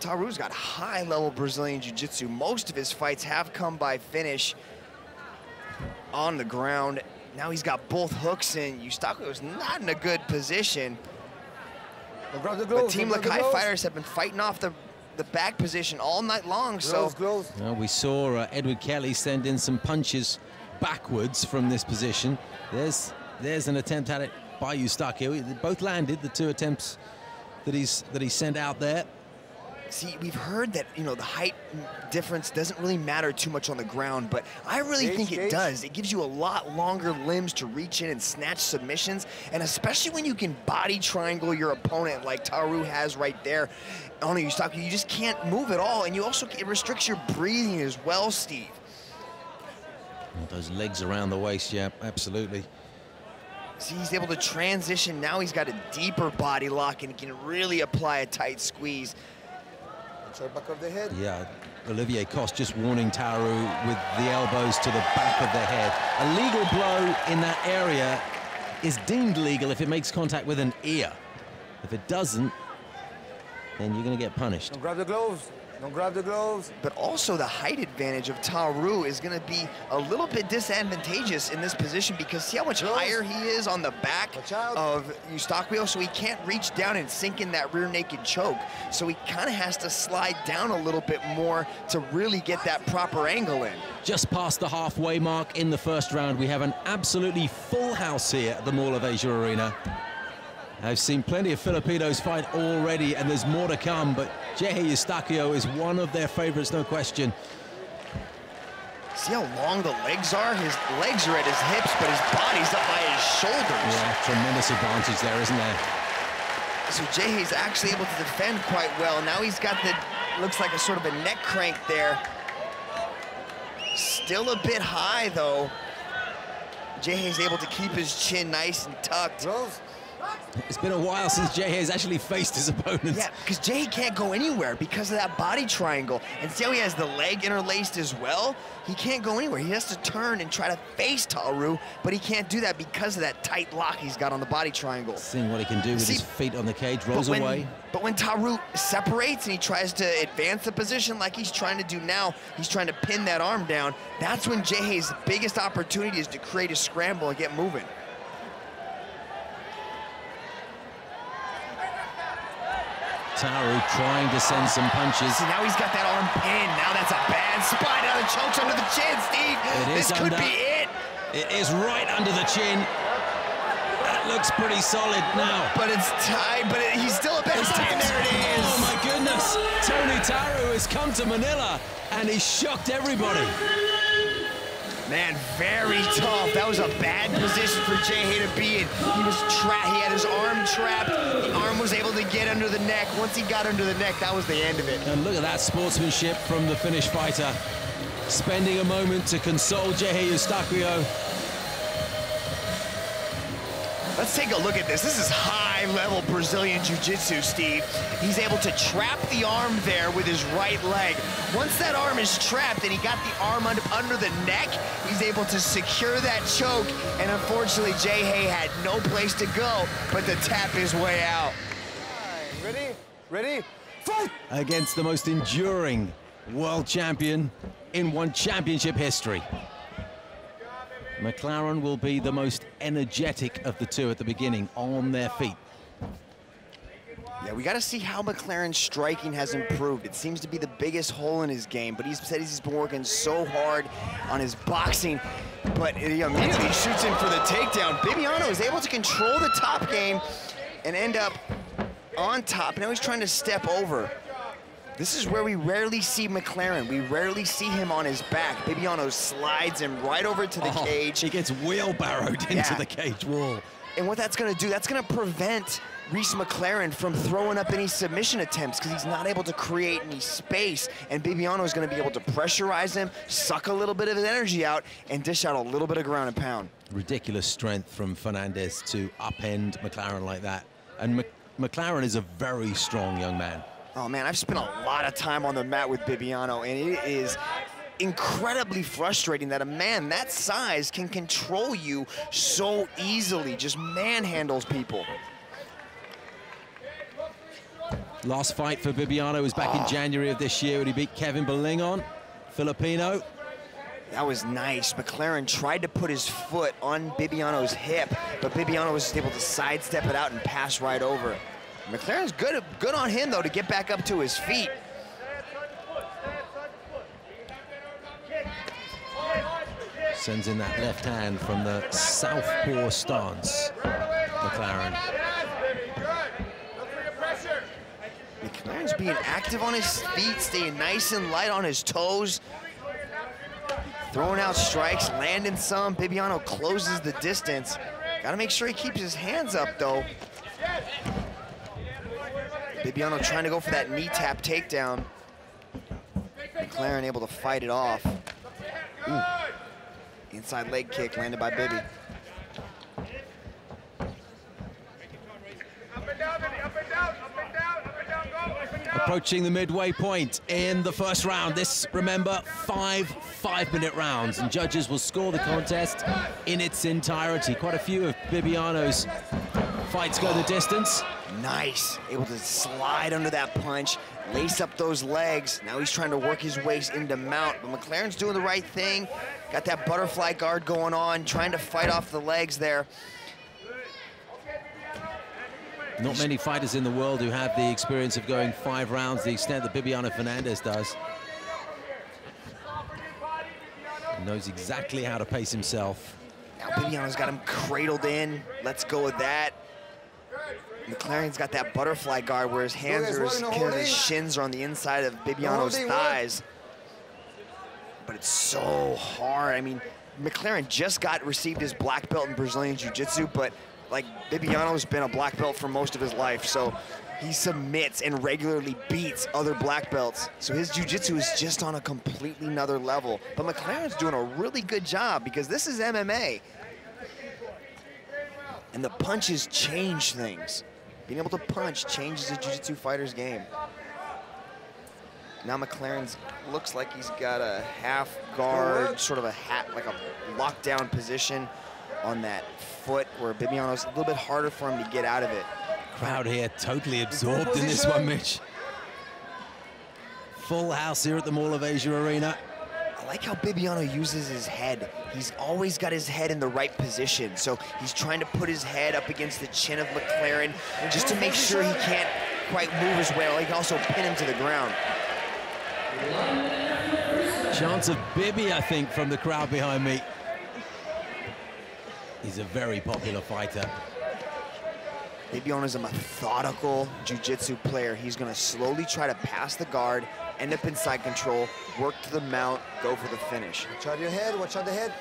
Tauru's got high-level Brazilian Jiu-Jitsu. Most of his fights have come by finish on the ground. Now he's got both hooks in. Eustaquio's not in a good position. Don't grab the But. Team don't grab Lakay gloves. fighters have been fighting off the, the back position all night long, so Gloves, gloves. Well, we saw uh, Edward Kelly send in some punches backwards from this position. There's there's an attempt at it by Eustaquio. They both landed, the two attempts that he's that he sent out there. See, we've heard that, you know, the height difference doesn't really matter too much on the ground, but I really Gage, think it gage. does. It gives you a lot longer limbs to reach in and snatch submissions, and especially when you can body triangle your opponent like Tauru has right there on a Eustaquio, you just can't move at all, and you also, it restricts your breathing as well, Steve. Those legs around the waist, yeah, absolutely. See, he's able to transition. Now he's got a deeper body lock and he can really apply a tight squeeze. Try back of the head. Yeah, Olivier Coste just warning Tauru with the elbows to the back of the head. A legal blow in that area is deemed legal if it makes contact with an ear. If it doesn't, then you're going to get punished. Don't grab the gloves. Don't grab the gloves. But also the height advantage of Tauru is going to be a little bit disadvantageous in this position because see how much Close. higher he is on the back of Eustaquio, so he can't reach down and sink in that rear naked choke. So he kind of has to slide down a little bit more to really get that proper angle in. Just past the halfway mark in the first round, we have an absolutely full house here at the Mall of Asia Arena. I've seen plenty of Filipinos fight already, and there's more to come, but Geje Eustaquio is one of their favorites, no question. See how long the legs are? His legs are at his hips, but his body's up by his shoulders. Yeah, tremendous advantage there, isn't there? So Geje's actually able to defend quite well. Now he's got the, looks like a sort of a neck crank there. Still a bit high though. Geje's able to keep his chin nice and tucked. Gloves. It's been a while since Geje has actually faced his opponent. Yeah, because Geje can't go anywhere because of that body triangle. And see how he has the leg interlaced as well? He can't go anywhere. He has to turn and try to face Tauru, but he can't do that because of that tight lock he's got on the body triangle. Seeing what he can do with See- his feet on the cage, But rolls when, away. but when Tauru separates and he tries to advance the position like he's trying to do now, he's trying to pin that arm down, that's when Geje's biggest opportunity is to create a scramble and get moving. Tauru trying to send some punches. See, now he's got that arm pinned. Now that's a bad spot. Now the choke's under the chin, Steve. It is this could under. be it. It is right under the chin. That looks pretty solid now. But it's tied, but it, he's still a bad time. There it is. Oh my goodness. Toni Tauru has come to Manila and he's shocked everybody. Man, very tough. That was a bad position for Geje to be in. He was trapped. He had his arm trapped. The arm was able to get under the neck. Once he got under the neck, that was the end of it. And look at that sportsmanship from the Finnish fighter. Spending a moment to console Geje Eustaquio. Let's take a look at this. This is high-level Brazilian Jiu-Jitsu, Steve. He's able to trap the arm there with his right leg. Once that arm is trapped and he got the arm under, under the neck, he's able to secure that choke. And unfortunately, Geje had no place to go but to tap his way out. Ready? Ready? Fight! against the most enduring world champion in one championship history. McLaren will be the most energetic of the two at the beginning, on their feet. Yeah, we got to see how McLaren's striking has improved. It seems to be the biggest hole in his game, but he's said he's been working so hard on his boxing. But he immediately shoots in for the takedown. Bibiano is able to control the top game and end up on top. Now he's trying to step over. This is where we rarely see McLaren. We rarely see him on his back. Bibiano slides him right over to the Oh, cage. He gets wheelbarrowed into Yeah. the cage wall. And what that's gonna do, that's gonna prevent Reece McLaren from throwing up any submission attempts because he's not able to create any space. And Bibiano is gonna be able to pressurize him, suck a little bit of his energy out, and dish out a little bit of ground and pound. Ridiculous strength from Fernandes to upend McLaren like that. And Mc McLaren is a very strong young man. Oh man, I've spent a lot of time on the mat with Bibiano, and it is incredibly frustrating that a man that size can control you so easily, just manhandles people. Last fight for Bibiano was back in ah. January of this year when he beat Kevin Belingon, Filipino. That was nice. McLaren tried to put his foot on Bibiano's hip, but Bibiano was able to sidestep it out and pass right over. McLaren's good, good on him, though, to get back up to his feet. Sends in that left hand from the southpaw stance. McLaren. McLaren's being active on his feet, staying nice and light on his toes. Throwing out strikes, landing some. Bibiano closes the distance. Got to make sure he keeps his hands up, though. Bibiano trying to go for that knee tap takedown. McLaren able to fight it off. Ooh. Inside leg kick landed by Bibby. Approaching the midway point in the first round. This, remember, five five-minute rounds, and judges will score the contest in its entirety. Quite a few of Bibiano's fights go the distance. Nice, able to slide under that punch, lace up those legs. Now he's trying to work his ways into mount, but McLaren's doing the right thing. Got that butterfly guard going on, trying to fight off the legs there. Not many fighters in the world who have the experience of going five rounds the extent that Bibiano Fernandes does. Knows exactly how to pace himself. Now Bibiano's got him cradled in. Let's go with that. McLaren's got that butterfly guard where his hands are, his, his shins are on the inside of Bibiano's thighs. But it's so hard. I mean, McLaren just got received his black belt in Brazilian Jiu-Jitsu, but like Bibiano's been a black belt for most of his life, so he submits and regularly beats other black belts. So his jiu-jitsu is just on a completely another level. But McLaren's doing a really good job because this is MMA. And the punches change things. Being able to punch changes a jiu-jitsu fighter's game. Now McLaren's looks like he's got a half guard, sort of a hat, like a lockdown position on that foot where Bibiano's a little bit harder for him to get out of it. Crowd here totally absorbed in this one, Mitch. Full house here at the Mall of Asia Arena. Like how Bibiano uses his head. He's always got his head in the right position. So he's trying to put his head up against the chin of McLaren just to make sure he can't quite move as well. He can also pin him to the ground. Chance of Bibi, I think, from the crowd behind me. He's a very popular fighter. Bibiano's a methodical jiu-jitsu player. He's gonna slowly try to pass the guard, end up inside control, work to the mount, go for the finish. Watch out your head, watch out the head.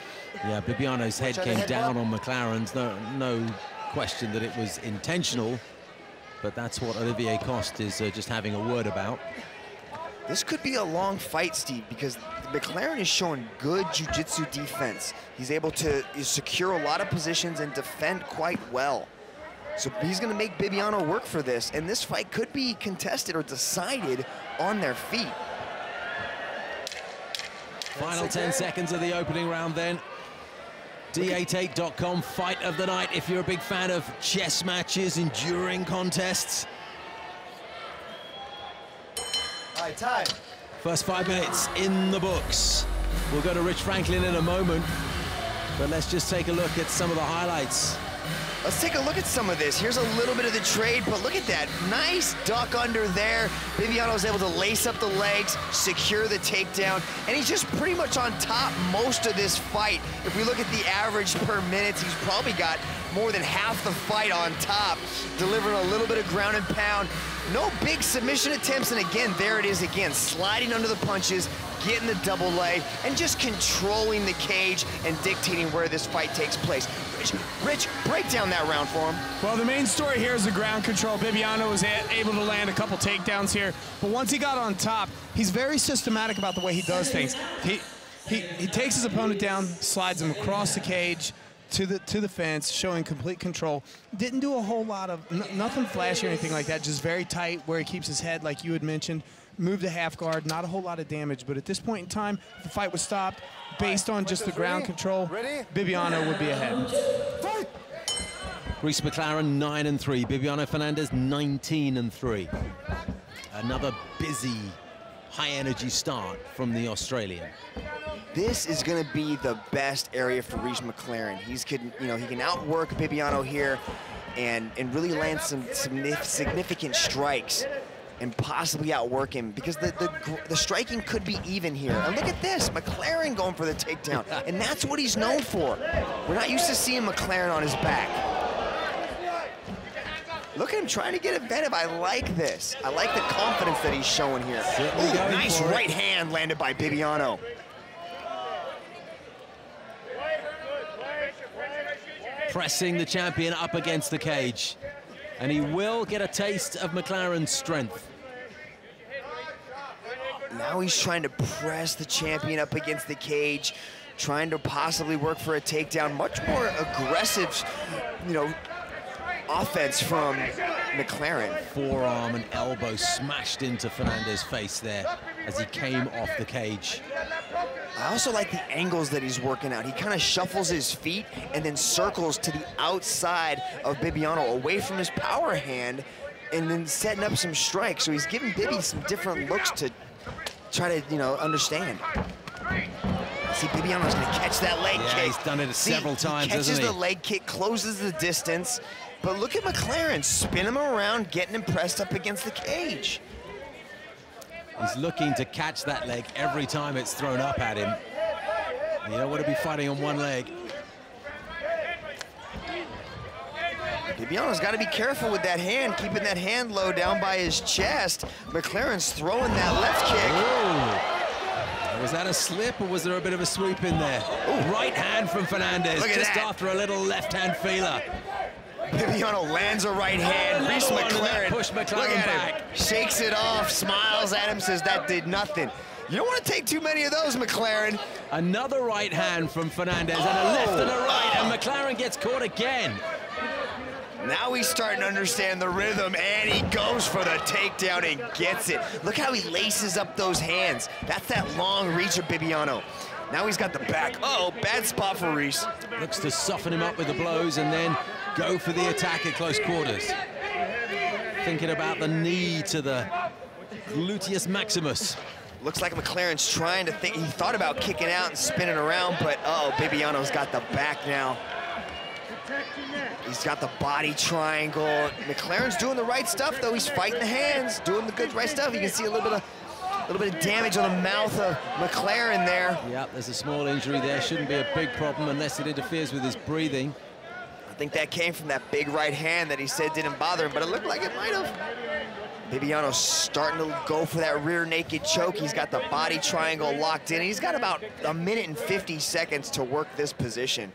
Yeah, Bibiano's head Watch out, came head down up. on McLaren's. No, no question that it was intentional, but that's what Olivier Coste is uh, just having a word about. This could be a long fight, Steve, because McLaren is showing good jiu-jitsu defense. He's able to secure a lot of positions and defend quite well. So he's gonna make Bibiano work for this, and this fight could be contested or decided on their feet. Final 10 seconds of the opening round then. D88.com fight of the night if you're a big fan of chess matches, enduring contests. All right, time. First five minutes in the books. We'll go to Rich Franklin in a moment, but let's just take a look at some of the highlights. Let's take a look at some of this. Here's a little bit of the trade, but look at that. Nice duck under there. Bibiano's able to lace up the legs, secure the takedown, and he's just pretty much on top most of this fight. If we look at the average per minute, he's probably got more than half the fight on top, delivering a little bit of ground and pound. No big submission attempts, and again, there it is again, sliding under the punches, getting the double leg, and just controlling the cage and dictating where this fight takes place. Rich, Rich break down that round for him. Well, the main story here is the ground control. Bibiano was able to land a couple takedowns here, but once he got on top, he's very systematic about the way he does things. He, he, he takes his opponent down, slides him across the cage, to the to the fence, showing complete control. Didn't do a whole lot of nothing flashy or anything like that. Just very tight where he keeps his head, like you had mentioned. Moved to half guard, not a whole lot of damage. But at this point in time, the fight was stopped based on just the ground control. Bibiano would be ahead. Reece McLaren nine and three. Bibiano Fernandes, 19 and three. Another busy, high-energy start from the Australian this is going to be the best area for Reece McLaren. He's could, you know, he can outwork Bibiano here and, and really land some, some significant strikes and possibly outwork him because the, the, the striking could be even here. And look at this, McLaren going for the takedown. And that's what he's known for. We're not used to seeing McLaren on his back. Look at him trying to get inventive. I like this. I like the confidence that he's showing here. Ooh, nice right hand landed by Bibiano. pressing the champion up against the cage. And he will get a taste of McLaren's strength. Now he's trying to press the champion up against the cage, trying to possibly work for a takedown. Much more aggressive, you know, offense from McLaren. Forearm and elbow smashed into Fernandes's face there as he came off the cage. I also like the angles that he's working out. He kind of shuffles his feet and then circles to the outside of Bibiano, away from his power hand, and then setting up some strikes. So he's giving Bibby some different looks to try to, you know, understand. See, Bibiano's gonna catch that leg yeah, kick. he's done it See, several times, he catches hasn't he? the leg kick, closes the distance, but look at McLaren, spin him around, getting him pressed up against the cage. He's looking to catch that leg every time it's thrown up at him. You don't want to be fighting on one leg. Bibiano's got to be careful with that hand, keeping that hand low down by his chest. McLaren's throwing that left kick. Ooh. Was that a slip or was there a bit of a sweep in there? Ooh. Right hand from Fernandes, just that. after a little left hand feeler. Bibiano lands a right hand. Reece McLaren, push McLaren back. Him. Shakes it off, smiles at him, says that did nothing. You don't want to take too many of those, McLaren. Another right hand from Fernandes oh. and a left and a right, oh. and McLaren gets caught again. Now he's starting to understand the rhythm, and he goes for the takedown and gets it. Look how he laces up those hands. That's that long reach of Bibiano. Now he's got the back. Uh oh, bad spot for Reece. Looks to soften him up with the blows and then go for the attack at close quarters. Thinking about the knee to the gluteus maximus. Looks like McLaren's trying to think. He thought about kicking out and spinning around, but uh oh, Bibiano's got the back now. He's got the body triangle. McLaren's doing the right stuff, though. He's fighting the hands, doing the good right stuff. You can see a little bit of a little bit of damage on the mouth of McLaren there. Yeah, there's a small injury there. Shouldn't be a big problem unless it interferes with his breathing. I think that came from that big right hand that he said didn't bother him, but it looked like it might have. Bibiano's starting to go for that rear naked choke. He's got the body triangle locked in. He's got about a minute and 50 seconds to work this position.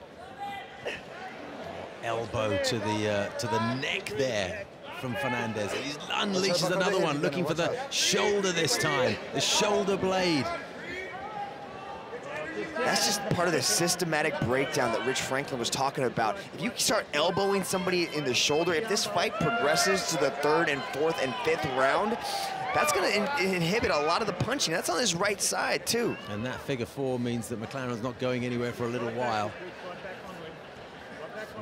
Elbow to the uh, to the neck there from Fernandes. He unleashes another one, looking for the shoulder this time, the shoulder blade. That's just part of the systematic breakdown that Rich Franklin was talking about. If you start elbowing somebody in the shoulder, if this fight progresses to the third and fourth and fifth round, that's going to in inhibit a lot of the punching. That's on his right side, too. And that figure four means that McLaren's not going anywhere for a little while.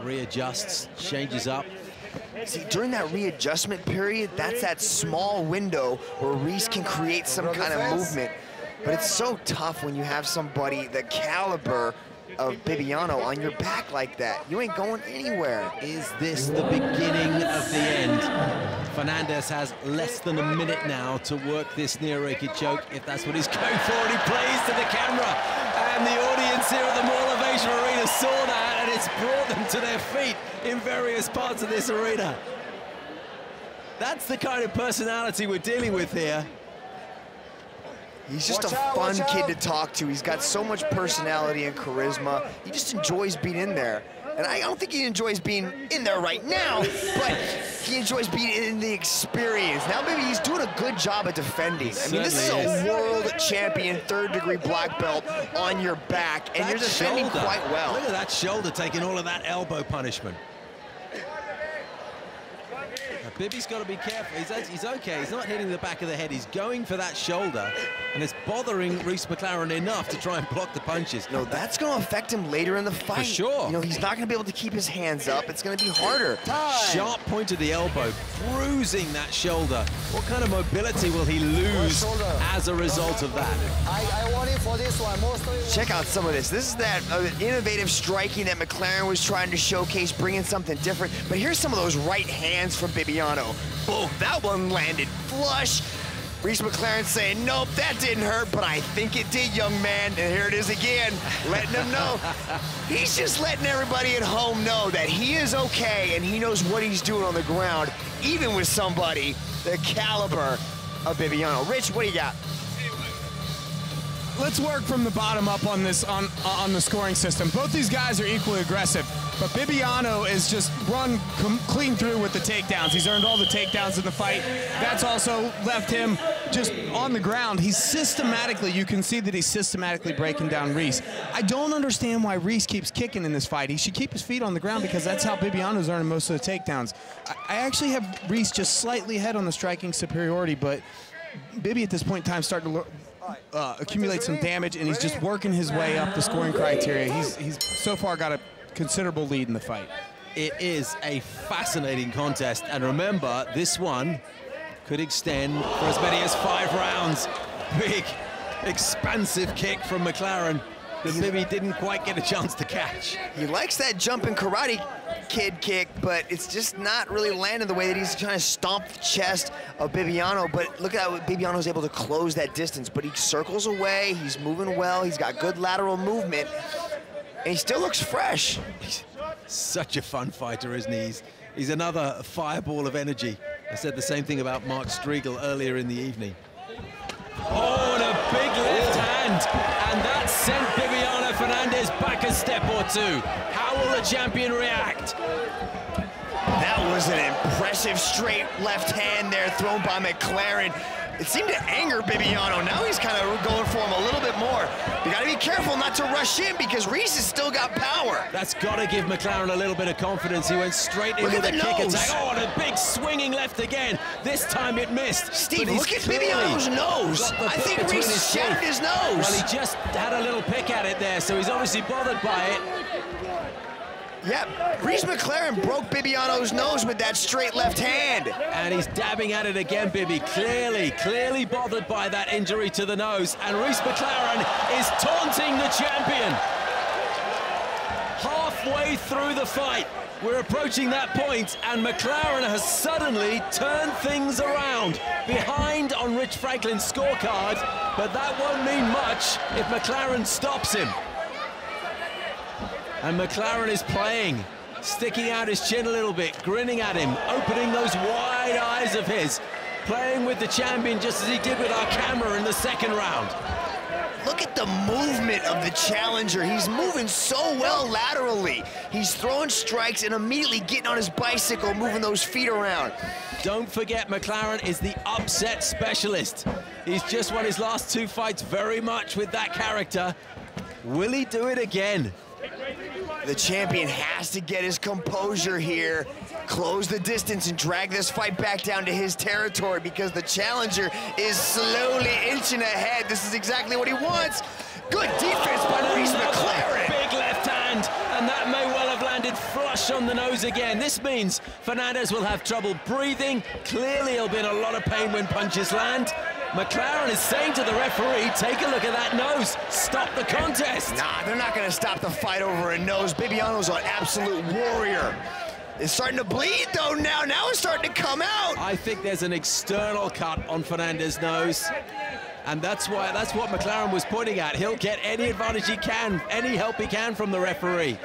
Readjusts, changes up, See, during that readjustment period, that's that small window where Reece can create some kind of movement. But it's so tough when you have somebody the caliber of Bibiano on your back like that. You ain't going anywhere. Is this the beginning of the end? Fernandes has less than a minute now to work this near naked choke, if that's what he's (laughs) going for, and he plays to the camera. And the audience here at the Mall of Asia Arena saw that, and It's brought them to their feet in various parts of this arena. That's the kind of personality we're dealing with here. He's just Watch a out, fun kid to talk to. He's got so much personality and charisma. He just enjoys being in there. And I don't think he enjoys being in there right now, but he enjoys being in the experience. Now maybe he's doing a good job at defending. I mean, this is a world champion, third degree black belt on your back, and That you're defending shoulder. quite well. Look at that shoulder taking all of that elbow punishment. Now, Bibby's got to be careful. He's, he's okay. He's not hitting the back of the head. He's going for that shoulder, and it's bothering Reece McLaren enough to try and block the punches. No, that's going to affect him later in the fight. For sure. You know, he's not going to be able to keep his hands up. It's going to be harder. Sharp point of the elbow, bruising that shoulder. What kind of mobility will he lose as a result of that? I, I want it for this one. Mostly. Check out some of this. This is that uh, innovative striking that McLaren was trying to showcase, bringing something different. But here's some of those right hands from Bibiano. Oh, that one landed flush. Reece McLaren saying, nope, that didn't hurt, but I think it did, young man. And here it is again, letting him know. (laughs) He's just letting everybody at home know that he is okay and he knows what he's doing on the ground, even with somebody the caliber of Bibiano. Rich, what do you got? let's work from the bottom up on this on on the scoring system. Both these guys are equally aggressive, but Bibiano is just run clean through with the takedowns. He's earned all the takedowns in the fight. That's also left him just on the ground. He's systematically, you can see that he's systematically breaking down Reece. I don't understand why Reece keeps kicking in this fight. He should keep his feet on the ground because that's how Bibiano's earning most of the takedowns. I, I actually have Reece just slightly ahead on the striking superiority, but Bibby at this point in time starting to uh, accumulate some damage, and he's just working his way up the scoring criteria. He's he's so far got a considerable lead in the fight. It is a fascinating contest, and remember, this one could extend for as many as five rounds. Big, expansive kick from McLaren that Bibby didn't quite get a chance to catch. He likes that jumping karate kid kick, but it's just not really landing the way that he's trying to stomp the chest of Bibiano. But look at how Bibiano's able to close that distance. But he circles away, he's moving well, he's got good lateral movement, and he still looks fresh. He's such a fun fighter, isn't he? He's, he's another fireball of energy. I said the same thing about Mark Striegl earlier in the evening. Oh, and a big left hand. And that sent Bibiano Fernandes back a step or two. How will the champion react? That was an impressive straight left hand there thrown by McLaren. It seemed to anger Bibiano. Now he's kind of going for him a little bit more. You got to be careful not to rush in because Reece has still got power. That's got to give McLaren a little bit of confidence. He went straight in Look with a the kick nose. attack. Oh, and a big swinging left again. This time it missed. Steve, look at Bibiano's nose. I think Reece shattered teeth. his nose. Well, he just had a little pick at it there, so he's obviously bothered by it. Yep, Reece McLaren broke Bibiano's nose with that straight left hand. And he's dabbing at it again, Bibby. Clearly, clearly bothered by that injury to the nose. And Reece McLaren is taunting the champion. Halfway through the fight, we're approaching that point, and McLaren has suddenly turned things around. Behind on Rich Franklin's scorecard, but that won't mean much if McLaren stops him. And McLaren is playing, sticking out his chin a little bit, grinning at him, opening those wide eyes of his, playing with the champion just as he did with our camera in the second round. Look at the movement of the challenger. He's moving so well laterally. He's throwing strikes and immediately getting on his bicycle, moving those feet around. Don't forget, McLaren is the upset specialist. He's just won his last two fights very much with that character. Will he do it again? The champion has to get his composure here, close the distance, and drag this fight back down to his territory because the challenger is slowly inching ahead. This is exactly what he wants. Good defense by Reece McLaren. Big left hand, and that may well have landed flush on the nose again. This means Fernandes will have trouble breathing. Clearly, he'll be in a lot of pain when punches land. McLaren is saying to the referee, take a look at that nose. Stop the contest. Nah, they're not gonna stop the fight over a nose. Bibiano's an absolute warrior. It's starting to bleed though now. Now it's starting to come out. I think there's an external cut on Fernandes's nose. And that's why that's what McLaren was pointing at. He'll get any advantage he can, any help he can from the referee.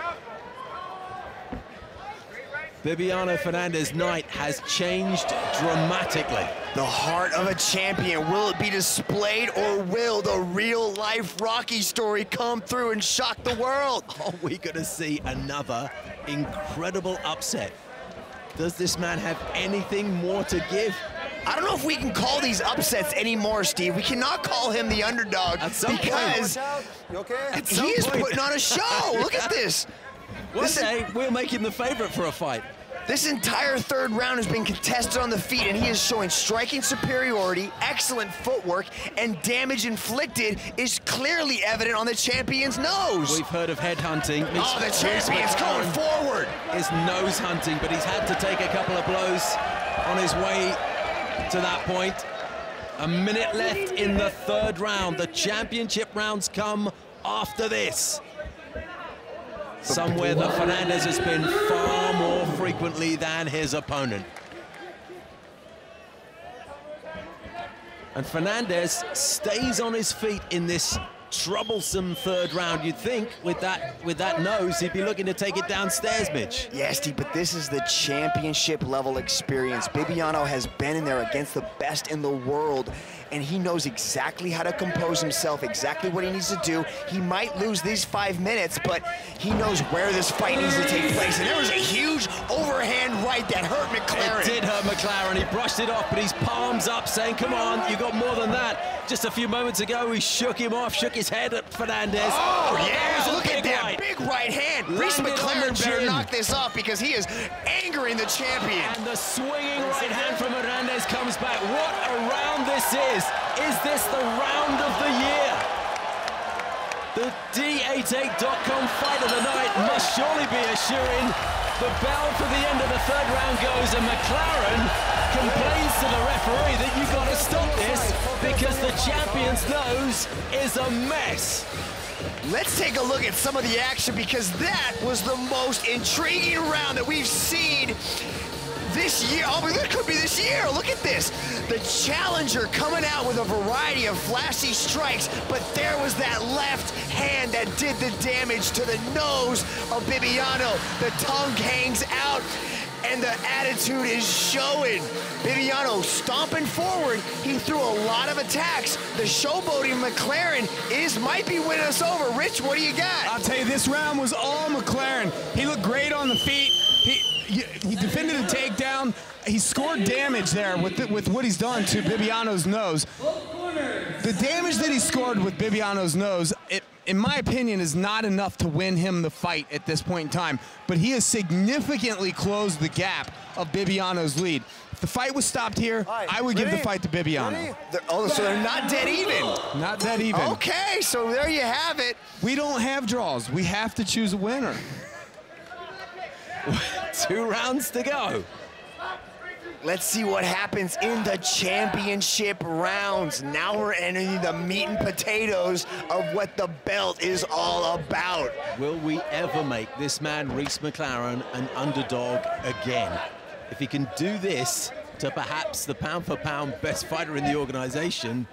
Bibiano Fernandes night has changed dramatically. The heart of a champion. Will it be displayed or will the real life Rocky story come through and shock the world? (laughs) Are we going to see another incredible upset? Does this man have anything more to give? I don't know if we can call these upsets anymore, Steve. We cannot call him the underdog At some because Watch. You okay? At he is point. putting on a show. Look at (laughs) this. One Listen- day, we'll make him the favorite for a fight. This entire third round has been contested on the feet, and he is showing striking superiority, excellent footwork, and damage inflicted is clearly evident on the champion's nose. We've heard of headhunting. oh, the champion's going forward. Is nose hunting, but he's had to take a couple of blows on his way to that point. A minute left in the third round. The championship rounds come after this. Somewhere that Fernandes has been far more frequently than his opponent. And Fernandes stays on his feet in this troublesome third round. You'd think with that with that nose, he'd be looking to take it downstairs, Mitch. Yeah, Steve, but this is the championship level experience. Bibiano has been in there against the best in the world, and he knows exactly how to compose himself, exactly what he needs to do. He might lose these five minutes, but he knows where this fight needs to take place. And there was a huge overhand right that hurt McLaren. It did hurt McLaren. He brushed it off, but his palms up, saying, "Come on, you got more than that." Just a few moments ago, he shook him off, shook his head at Fernandes. Oh, that yeah, look at big that right. big right hand. Reece Landed on the McLaren better knock this off because he is angering the champion. And the swinging right hand from Fernandes comes back. What a round this is. Is this the round of the year? The D88.com fight of the night must surely be assuring. The bell for the end of the third round goes and McLaren complains to the referee that you've got to stop this because the champion's nose is a mess. Let's take a look at some of the action because that was the most intriguing round that we've seen this year. Oh, it could be this year. Look at this. The challenger coming out with a variety of flashy strikes, but there was that left hand that did the damage to the nose of Bibiano. The tongue hangs out. And the attitude is showing. Bibiano stomping forward. He threw a lot of attacks. The showboating McLaren is might be winning us over. Rich, what do you got? I'll tell you, this round was all McLaren. He looked great on the feet. He he, defended a takedown. He scored damage there with the, with what he's done to Bibiano's nose. The damage that he scored with Bibiano's nose, it, in my opinion, is not enough to win him the fight at this point in time. But he has significantly closed the gap of Bibiano's lead. If the fight was stopped here, I would give the fight to Bibiano. They're- oh, so they're not dead even. Not dead even. Okay, so there you have it. We don't have draws. We have to choose a winner. (laughs) Two rounds to go. Let's see what happens in the championship rounds. Now we're entering the meat and potatoes of what the belt is all about. Will we ever make this man, Reece McLaren, an underdog again? If he can do this to perhaps the pound for pound best fighter in the organization,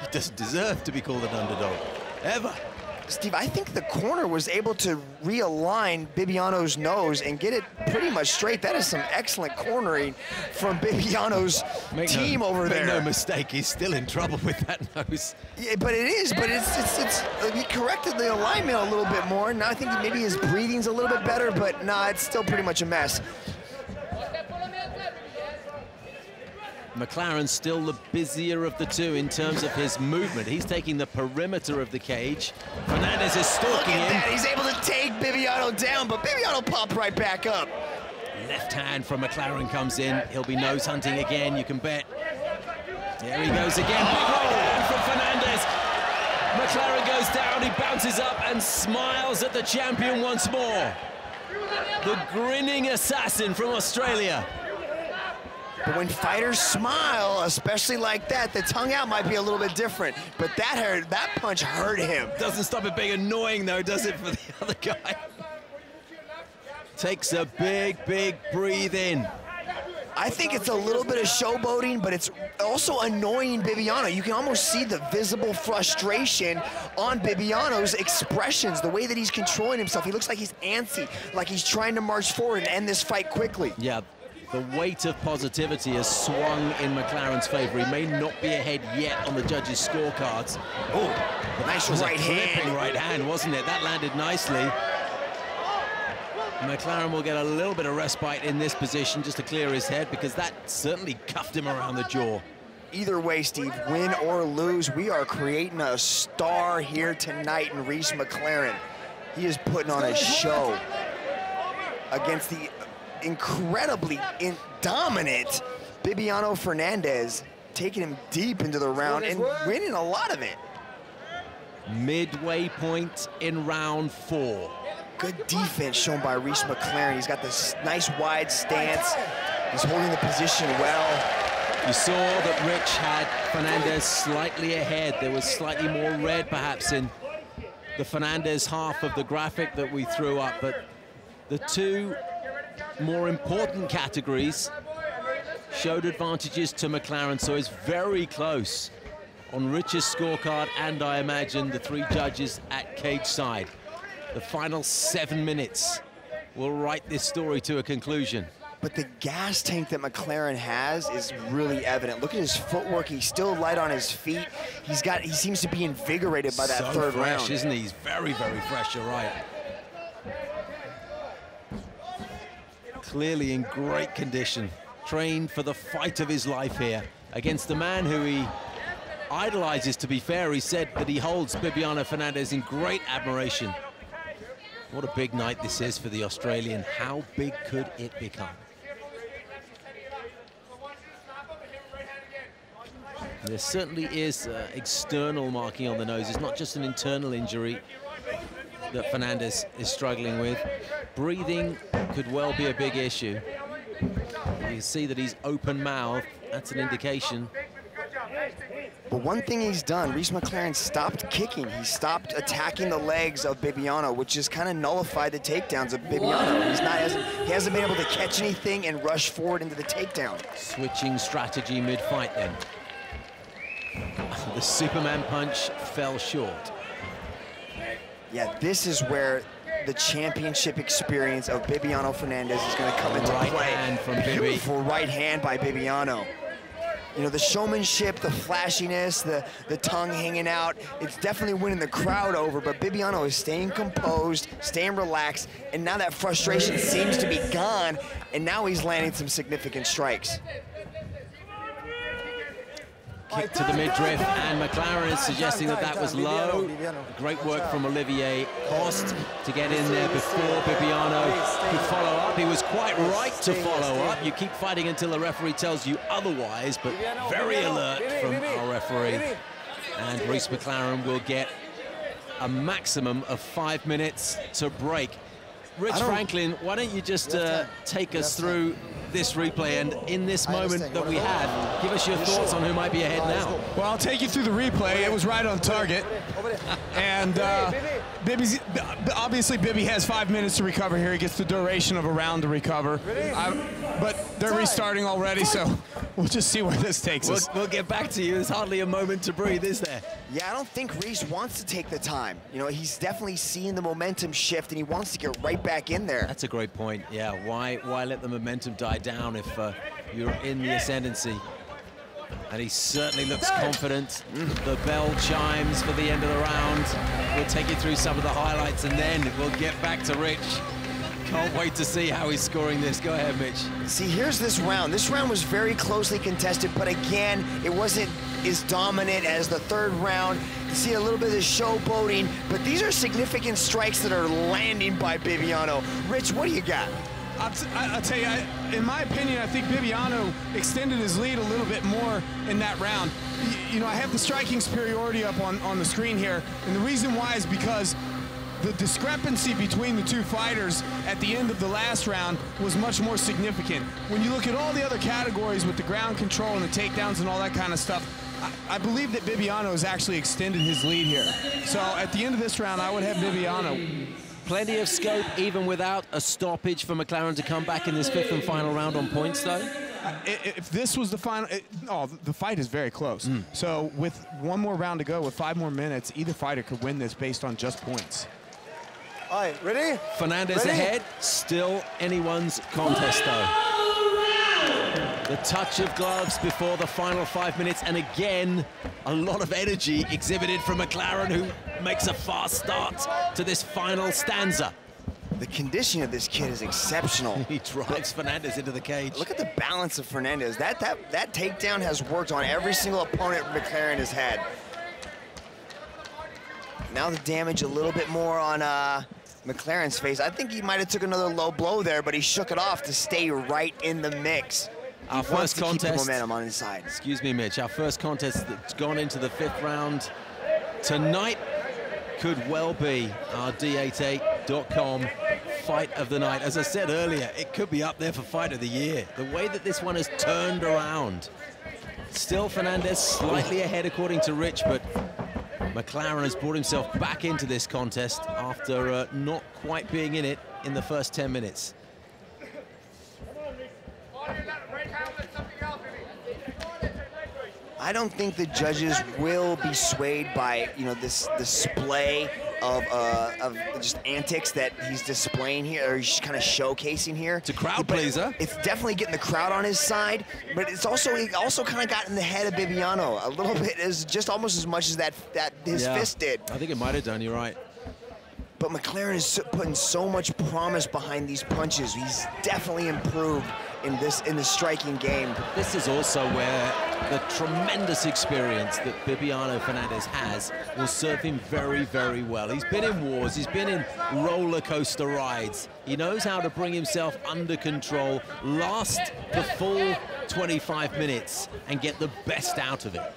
he doesn't deserve to be called an underdog. Ever. Steve, I think the corner was able to realign Bibiano's nose and get it pretty much straight. That is some excellent cornering from Bibiano's Make team no, over make there. no mistake, he's still in trouble with that (laughs) nose. Yeah, but it is. But it's it's it's. He corrected the alignment a little bit more. Now I think maybe his breathing's a little bit better, but nah, it's still pretty much a mess. McLaren's still the busier of the two in terms of his movement. He's taking the perimeter of the cage. Fernandes is Look stalking at him. that. He's able to take Bibiano down, but Bibiano popped right back up. Left hand from McLaren comes in. He'll be nose hunting again, you can bet. There he goes again. Big right hand from Fernandes. McLaren goes down, he bounces up and smiles at the champion once more. The grinning assassin from Australia. But when fighters smile, especially like that, the tongue out might be a little bit different. But that hurt, that punch hurt him. Doesn't stop it being annoying though, does it, for the (laughs) other guy? Takes a big, big breathe in. I think it's a little bit of showboating, but it's also annoying Bibiano. You can almost see the visible frustration on Bibiano's expressions, the way that he's controlling himself. He looks like he's antsy, like he's trying to march forward and end this fight quickly. Yeah, the weight of positivity has swung in McLaren's favor. He may not be ahead yet on the judges' scorecards. Oh, nice It was right a clipping hand. right hand, wasn't it? That landed nicely. McLaren will get a little bit of respite in this position just to clear his head because that certainly cuffed him around the jaw. Either way, Steve, win or lose, we are creating a star here tonight in Reece McLaren. He is putting on a show against the incredibly in dominant Bibiano Fernandes, taking him deep into the round and winning a lot of it. Midway point in round four. Good defense shown by Reece McLaren. He's got this nice wide stance. He's holding the position well. You saw that Rich had Fernandes slightly ahead. There was slightly more red perhaps in the Fernandes half of the graphic that we threw up, but the two more important categories showed advantages to McLaren, so it's very close on Rich's scorecard and I imagine the three judges at cage side. The final seven minutes will write this story to a conclusion. But the gas tank that McLaren has is really evident. Look at his footwork. He's still light on his feet. He's got. He seems to be invigorated by that so third fresh, round. isn't he? He's very, very fresh, you're right. Clearly in great condition. Trained for the fight of his life here against the man who he idolizes, to be fair. He said that he holds Bibiano Fernandes in great admiration. What a big night this is for the Australian. How big could it become? There certainly is uh, external marking on the nose. It's not just an internal injury that Fernandes is struggling with. Breathing could well be a big issue. You can see that he's open-mouthed. That's an indication. But one thing he's done, Reece McLaren stopped kicking. He stopped attacking the legs of Bibiano, which has kind of nullified the takedowns of Bibiano. He's not hasn't, he hasn't been able to catch anything and rush forward into the takedown. Switching strategy mid-fight then. (laughs) The Superman punch fell short. Yeah, this is where the championship experience of Bibiano Fernandes is going to come into Right play. hand from Bibi. Beautiful right hand by Bibiano. You know, the showmanship, the flashiness, the, the tongue hanging out, it's definitely winning the crowd over, but Bibiano is staying composed, staying relaxed, and now that frustration seems to be gone, and now he's landing some significant strikes. Kick to the midriff, and McLaren is suggesting that that was low. Great work from Olivier Coste to get in there before Bibiano could follow up. He was quite right to follow up. You keep fighting until the referee tells you otherwise, but very alert from our referee. And Reece McLaren will get a maximum of five minutes to break. Rich Franklin, why don't you just uh, take us through this replay and in this moment that we had, give us your thoughts on who might be ahead now. Well, I'll take you through the replay. It was right on target. And uh, Bibby's, obviously, Bibby has five minutes to recover here. He gets the duration of a round to recover. I, but they're restarting already, so we'll just see where this takes We'll, us. we'll get back to you. There's hardly a moment to breathe, is there? Yeah, I don't think Reece wants to take the time. You know, he's definitely seeing the momentum shift, and he wants to get right back in there. That's a great point. Yeah, why why let the momentum die down if uh, you're in the ascendancy? And he certainly looks confident. The bell chimes for the end of the round. We'll take you through some of the highlights and then we'll get back to Rich. Can't wait to see how he's scoring this. Go ahead, Mitch. See, here's this round. This round was very closely contested, but again, it wasn't as dominant as the third round. You see a little bit of the showboating, but these are significant strikes that are landing by Bibiano. Rich, what do you got? I'll, t- I- I'll tell you, I, in my opinion, I think Bibiano extended his lead a little bit more in that round. Y- you know, I have the striking superiority up on, on the screen here, and the reason why is because the discrepancy between the two fighters at the end of the last round was much more significant. When you look at all the other categories with the ground control and the takedowns and all that kind of stuff, I, I believe that Bibiano has actually extended his lead here. So at the end of this round, I would have Bibiano. Plenty of scope, even without a stoppage for McLaren to come back in this fifth and final round on points, though. if this was the final, it, oh, the fight is very close. Hmm. So with one more round to go, with five more minutes, either fighter could win this based on just points. All right, ready? Fernandes Ready? ahead, still anyone's contest though. The touch of gloves before the final five minutes, and again, a lot of energy exhibited from McLaren, who makes a fast start to this final stanza. The condition of this kid is exceptional. (laughs) He drives Fernandes into the cage. Look at the balance of Fernandes. That that that takedown has worked on every single opponent McLaren has had. Now the damage a little bit more on uh, McLaren's face. I think he might have took another low blow there, but he shook it off to stay right in the mix. Our first to keep the contest. momentum on his side. Excuse me, Mitch. Our first contest that's gone into the fifth round tonight could well be our D88.com fight of the night. As I said earlier, it could be up there for fight of the year. The way that this one has turned around. Still Fernandes slightly ahead according to Rich, but McLaren has brought himself back into this contest after uh, not quite being in it in the first 10 minutes. I don't think the judges will be swayed by you know this display of uh, of just antics that he's displaying here, or he's kind of showcasing here. It's a crowd pleaser. It's definitely getting the crowd on his side, but it's also he also kind of got in the head of Bibiano a little (laughs) bit, as just almost as much as that that his Yeah. fist did. I think it might have done, you're right. But McLaren is putting so much promise behind these punches. He's definitely improved in this in the striking game. This is also where the tremendous experience that Bibiano Fernandes has will serve him very, very well. He's been in wars, he's been in roller coaster rides. He knows how to bring himself under control, last the full 25 minutes, and get the best out of it.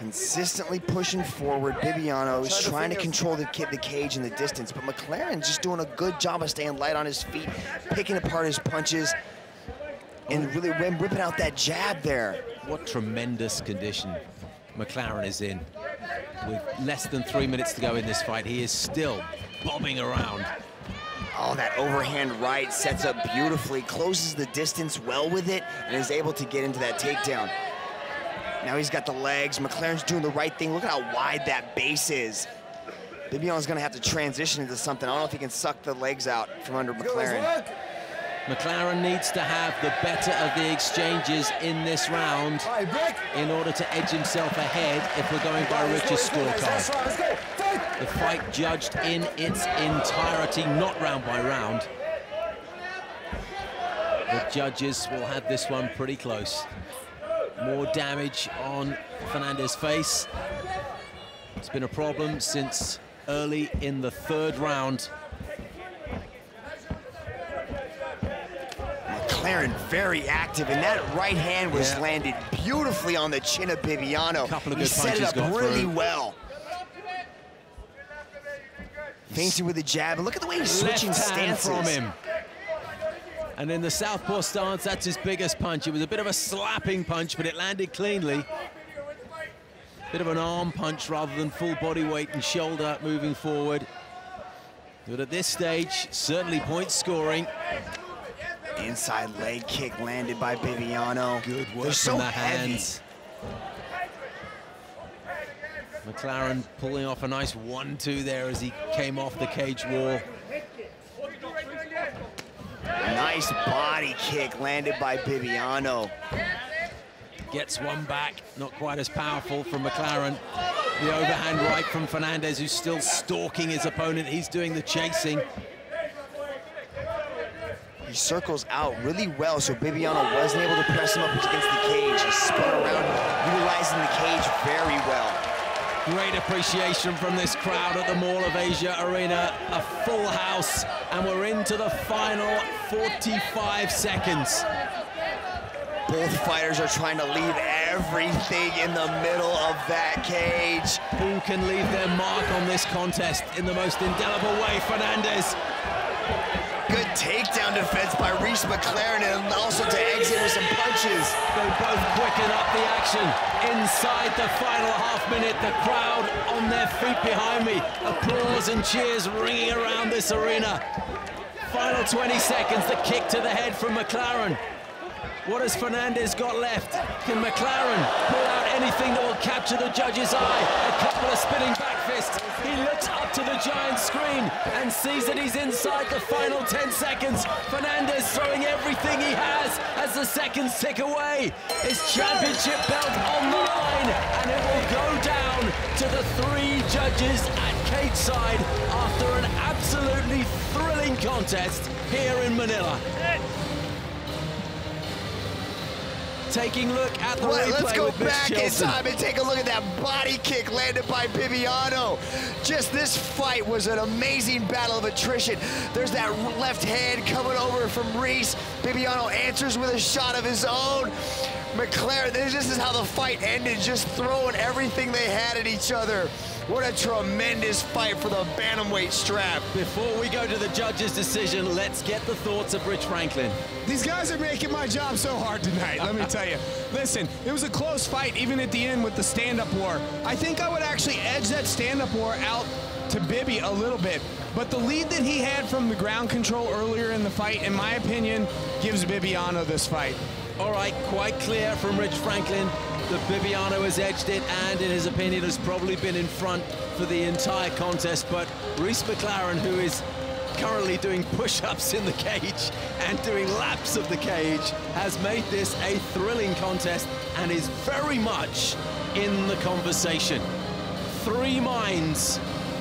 Consistently pushing forward. Bibiano is trying to control the, the cage in the distance, but McLaren's just doing a good job of staying light on his feet, picking apart his punches, and really ripping out that jab there. What tremendous condition McLaren is in. With less than three minutes to go in this fight, he is still bobbing around. Oh, that overhand right sets up beautifully, closes the distance well with it, and is able to get into that takedown. Now he's got the legs. McLaren's doing the right thing. Look at how wide that base is. Bibiano's gonna have to transition into something. I don't know if he can suck the legs out from under McLaren. McLaren needs to have the better of the exchanges in this round All right, break. in order to edge himself ahead if we're going by Let's Rich's let's go, guys. Last scorecard. round, Let's go. Fight. The fight judged in its entirety, not round by round. The judges will have this one pretty close. More damage on Fernandes's face. It's been a problem since early in the third round. McLaren very active, and that right hand was Yeah. landed beautifully on the chin of Bibiano. Couple of he good set it up really through. well. Feinting with the jab, and look at the way he's Left switching hand stances. from him. And in the southpaw stance, that's his biggest punch. It was a bit of a slapping punch, but it landed cleanly. Bit of an arm punch rather than full body weight and shoulder moving forward. But at this stage, certainly point scoring. Inside leg kick landed by Bibiano. Good work They're so the heavy. hands. McLaren pulling off a nice one-two there as he came off the cage wall. Nice body kick landed by Bibiano. Gets one back, not quite as powerful from McLaren. The overhand right from Fernandes, who's still stalking his opponent. He's doing the chasing. He circles out really well, so Bibiano wasn't able to press him up against the cage. He spun around, utilizing the cage very well. Great appreciation from this crowd at the Mall of Asia Arena. A full house, and we're into the final 45 seconds. Both fighters are trying to leave everything in the middle of that cage. Who can leave their mark on this contest in the most indelible way? Fernandes. Takedown defense by Reece McLaren and also to exit with some punches. They both quicken up the action inside the final half minute. The crowd on their feet behind me. Applause and cheers ringing around this arena. Final 20 seconds, the kick to the head from McLaren. What has Fernandes got left? Can McLaren pull out anything that will capture the judge's eye? A couple of spinning back looks up to the giant screen and sees that he's inside the final 10 seconds. Fernandes throwing everything he has as the seconds tick away. His championship belt on the line and it will go down to the three judges at cage side after an absolutely thrilling contest here in Manila. Taking a look at the Let, replay us go back in time and take a look at that body kick landed by Bibiano. Just this fight was an amazing battle of attrition. There's that left hand coming over from Reece. Bibiano answers with a shot of his own. McLaren, this this is how the fight ended, just throwing everything they had at each other. What a tremendous fight for the bantamweight strap. Before we go to the judge's decision, let's get the thoughts of Rich Franklin. These guys are making my job so hard tonight, let me tell you. Listen, it was a close fight even at the end with the stand-up war. I think I would actually edge that stand-up war out to Bibby a little bit. But the lead that he had from the ground control earlier in the fight, in my opinion, gives Bibiano this fight. All right, quite clear from Rich Franklin that Bibiano has edged it and, in his opinion, has probably been in front for the entire contest. But Reece McLaren, who is currently doing push-ups in the cage and doing laps of the cage, has made this a thrilling contest and is very much in the conversation. Three minds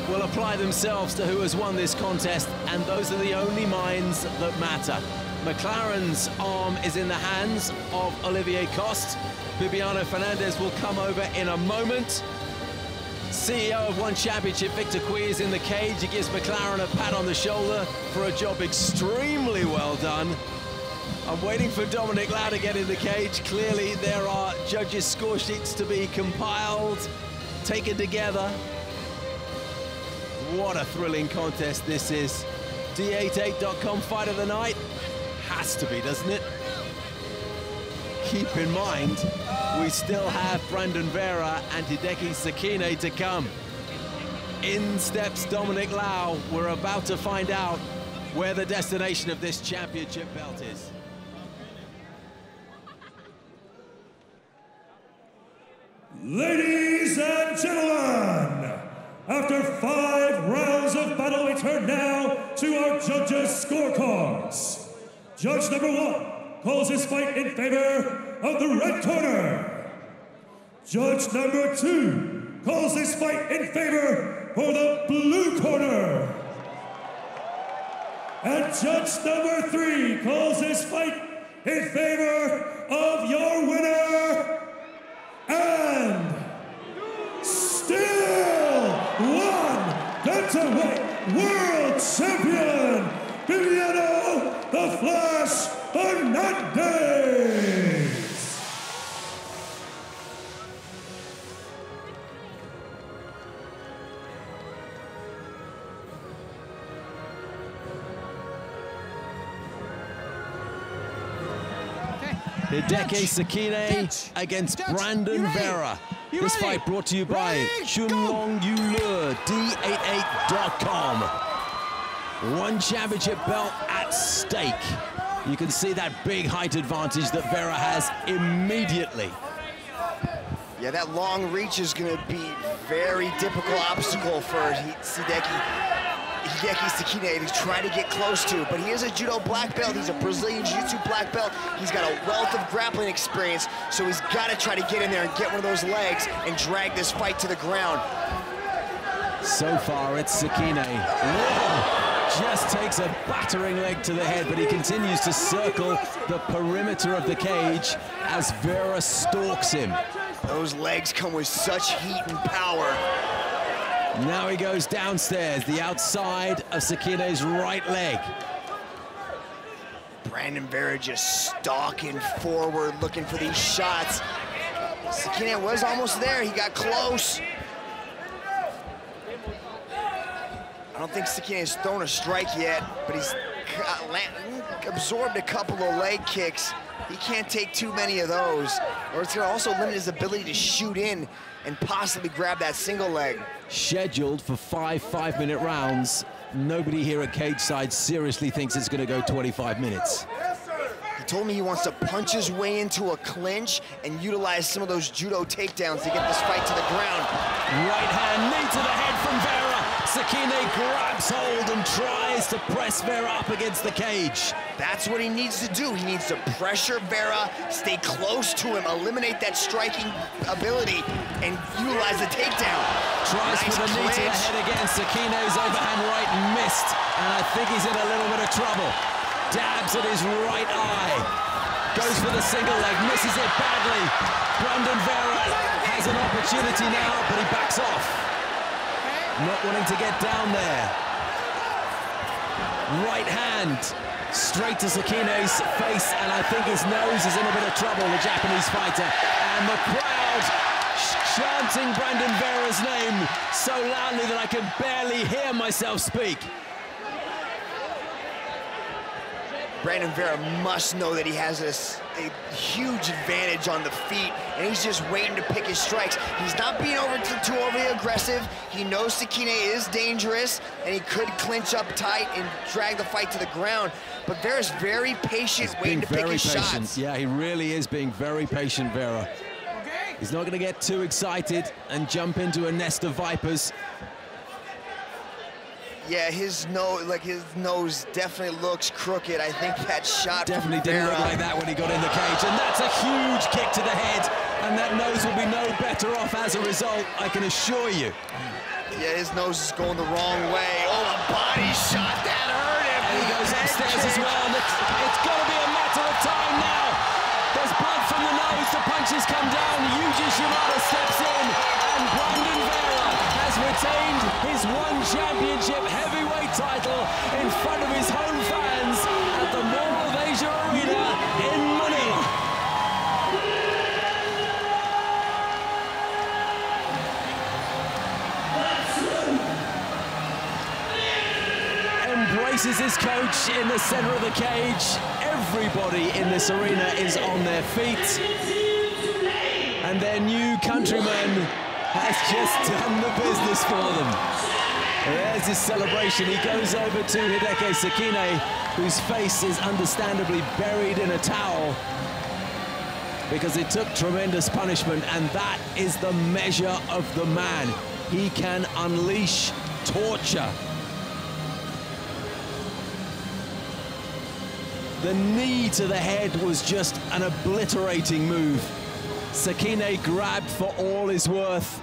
will apply themselves to who has won this contest, and those are the only minds that matter. McLaren's arm is in the hands of Olivier Coste. Bibiano Fernandes will come over in a moment. CEO of One Championship, Victor Cui, is in the cage. He gives McLaren a pat on the shoulder for a job extremely well done. I'm waiting for Dominic Lau to get in the cage. Clearly, there are judges' score sheets to be compiled, taken together. What a thrilling contest this is. D88.com fight of the night. Has to be, doesn't it? Keep in mind, we still have Brandon Vera and Hideki Sekine to come. In steps Dominic Lau. We're about to find out where the destination of this championship belt is. Ladies and gentlemen, after five rounds of battle, we turn now to our judges' scorecards. Judge number one calls his fight in favor of the red corner. Judge number two calls this fight in favor for the blue corner. And judge number three calls this fight in favor of your winner and still one bantamweight world champion, Bibiano the Flash Fernandes. Hideki Sekine against Brandon Vera. This fight brought to you by Chunlong Yulur, D88.com. One championship belt at stake. You can see that big height advantage that Vera has immediately. Yeah, that long reach is going to be very difficult obstacle for Hideki. Hideki Sekine to trying to get close to, but he is a judo black belt. He's a Brazilian jiu-jitsu black belt. He's got a wealth of grappling experience, so he's got to try to get in there and get one of those legs and drag this fight to the ground. So far, it's Sekine. Whoa! Just takes a battering leg to the head, but he continues to circle the perimeter of the cage as Vera stalks him. Those legs come with such heat and power. Now he goes downstairs, the outside of Sekine's right leg. Brandon Vera just stalking forward, looking for these shots. Sekine was almost there. He got close. I don't think Sekine has thrown a strike yet, but he's absorbed a couple of leg kicks. He can't take too many of those, or it's gonna also limit his ability to shoot in and possibly grab that single leg. Scheduled for five five-minute rounds. Nobody here at cage side seriously thinks it's gonna go 25 minutes. He told me he wants to punch his way into a clinch and utilize some of those judo takedowns to get this fight to the ground. Right hand, knee to the head. Sekine grabs hold and tries to press Vera up against the cage. That's what he needs to do. He needs to pressure Vera, stay close to him, eliminate that striking ability, and utilize the takedown. Tries nice for the knee to the head again. Sekine's overhand right missed, and I think he's in a little bit of trouble. Dabs at his right eye. Goes for the single leg, misses it badly. Brandon Vera has an opportunity now, but he backs off. Not wanting to get down there. Right hand straight to Sekine's face, and I think his nose is in a bit of trouble, the Japanese fighter. And the crowd ch- chanting Brandon Vera's name so loudly that I can barely hear myself speak. Brandon Vera must know that he has this, a huge advantage on the feet, and he's just waiting to pick his strikes. He's not being over too, too overly aggressive. He knows Sekine is dangerous, and he could clinch up tight and drag the fight to the ground. But Vera's very patient, waiting Being to pick very his patient. shots. Yeah, he really is being very patient, Vera. He's not going to get too excited and jump into a nest of vipers. Yeah, his nose, like his nose, definitely looks crooked. I think that shot Definitely didn't look like that when he got in the cage. And that's a huge kick to the head. And that nose will be no better off as a result, I can assure you. Yeah, his nose is going the wrong way. Oh, a body shot that hurt him. And he goes upstairs as well. And it's, it's got to be a matter of time now. There's blood from the nose. The punches come down. Yuji Shimada steps in. And Brandon Vera has retained his one championship heavyweight title in front of his home fans at the Asia Arena in Manila. Embraces his coach in the center of the cage. Everybody in this arena is on their feet. And their new countryman has just done the business for them. There's his celebration. He goes over to Hideki Sekine, whose face is understandably buried in a towel because it took tremendous punishment, and that is the measure of the man. He can unleash torture. The knee to the head was just an obliterating move. Sekine grabbed for all his worth.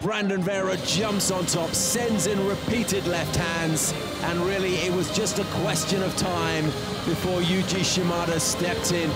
Brandon Vera jumps on top, sends in repeated left hands, and really it was just a question of time before Yuji Shimada stepped in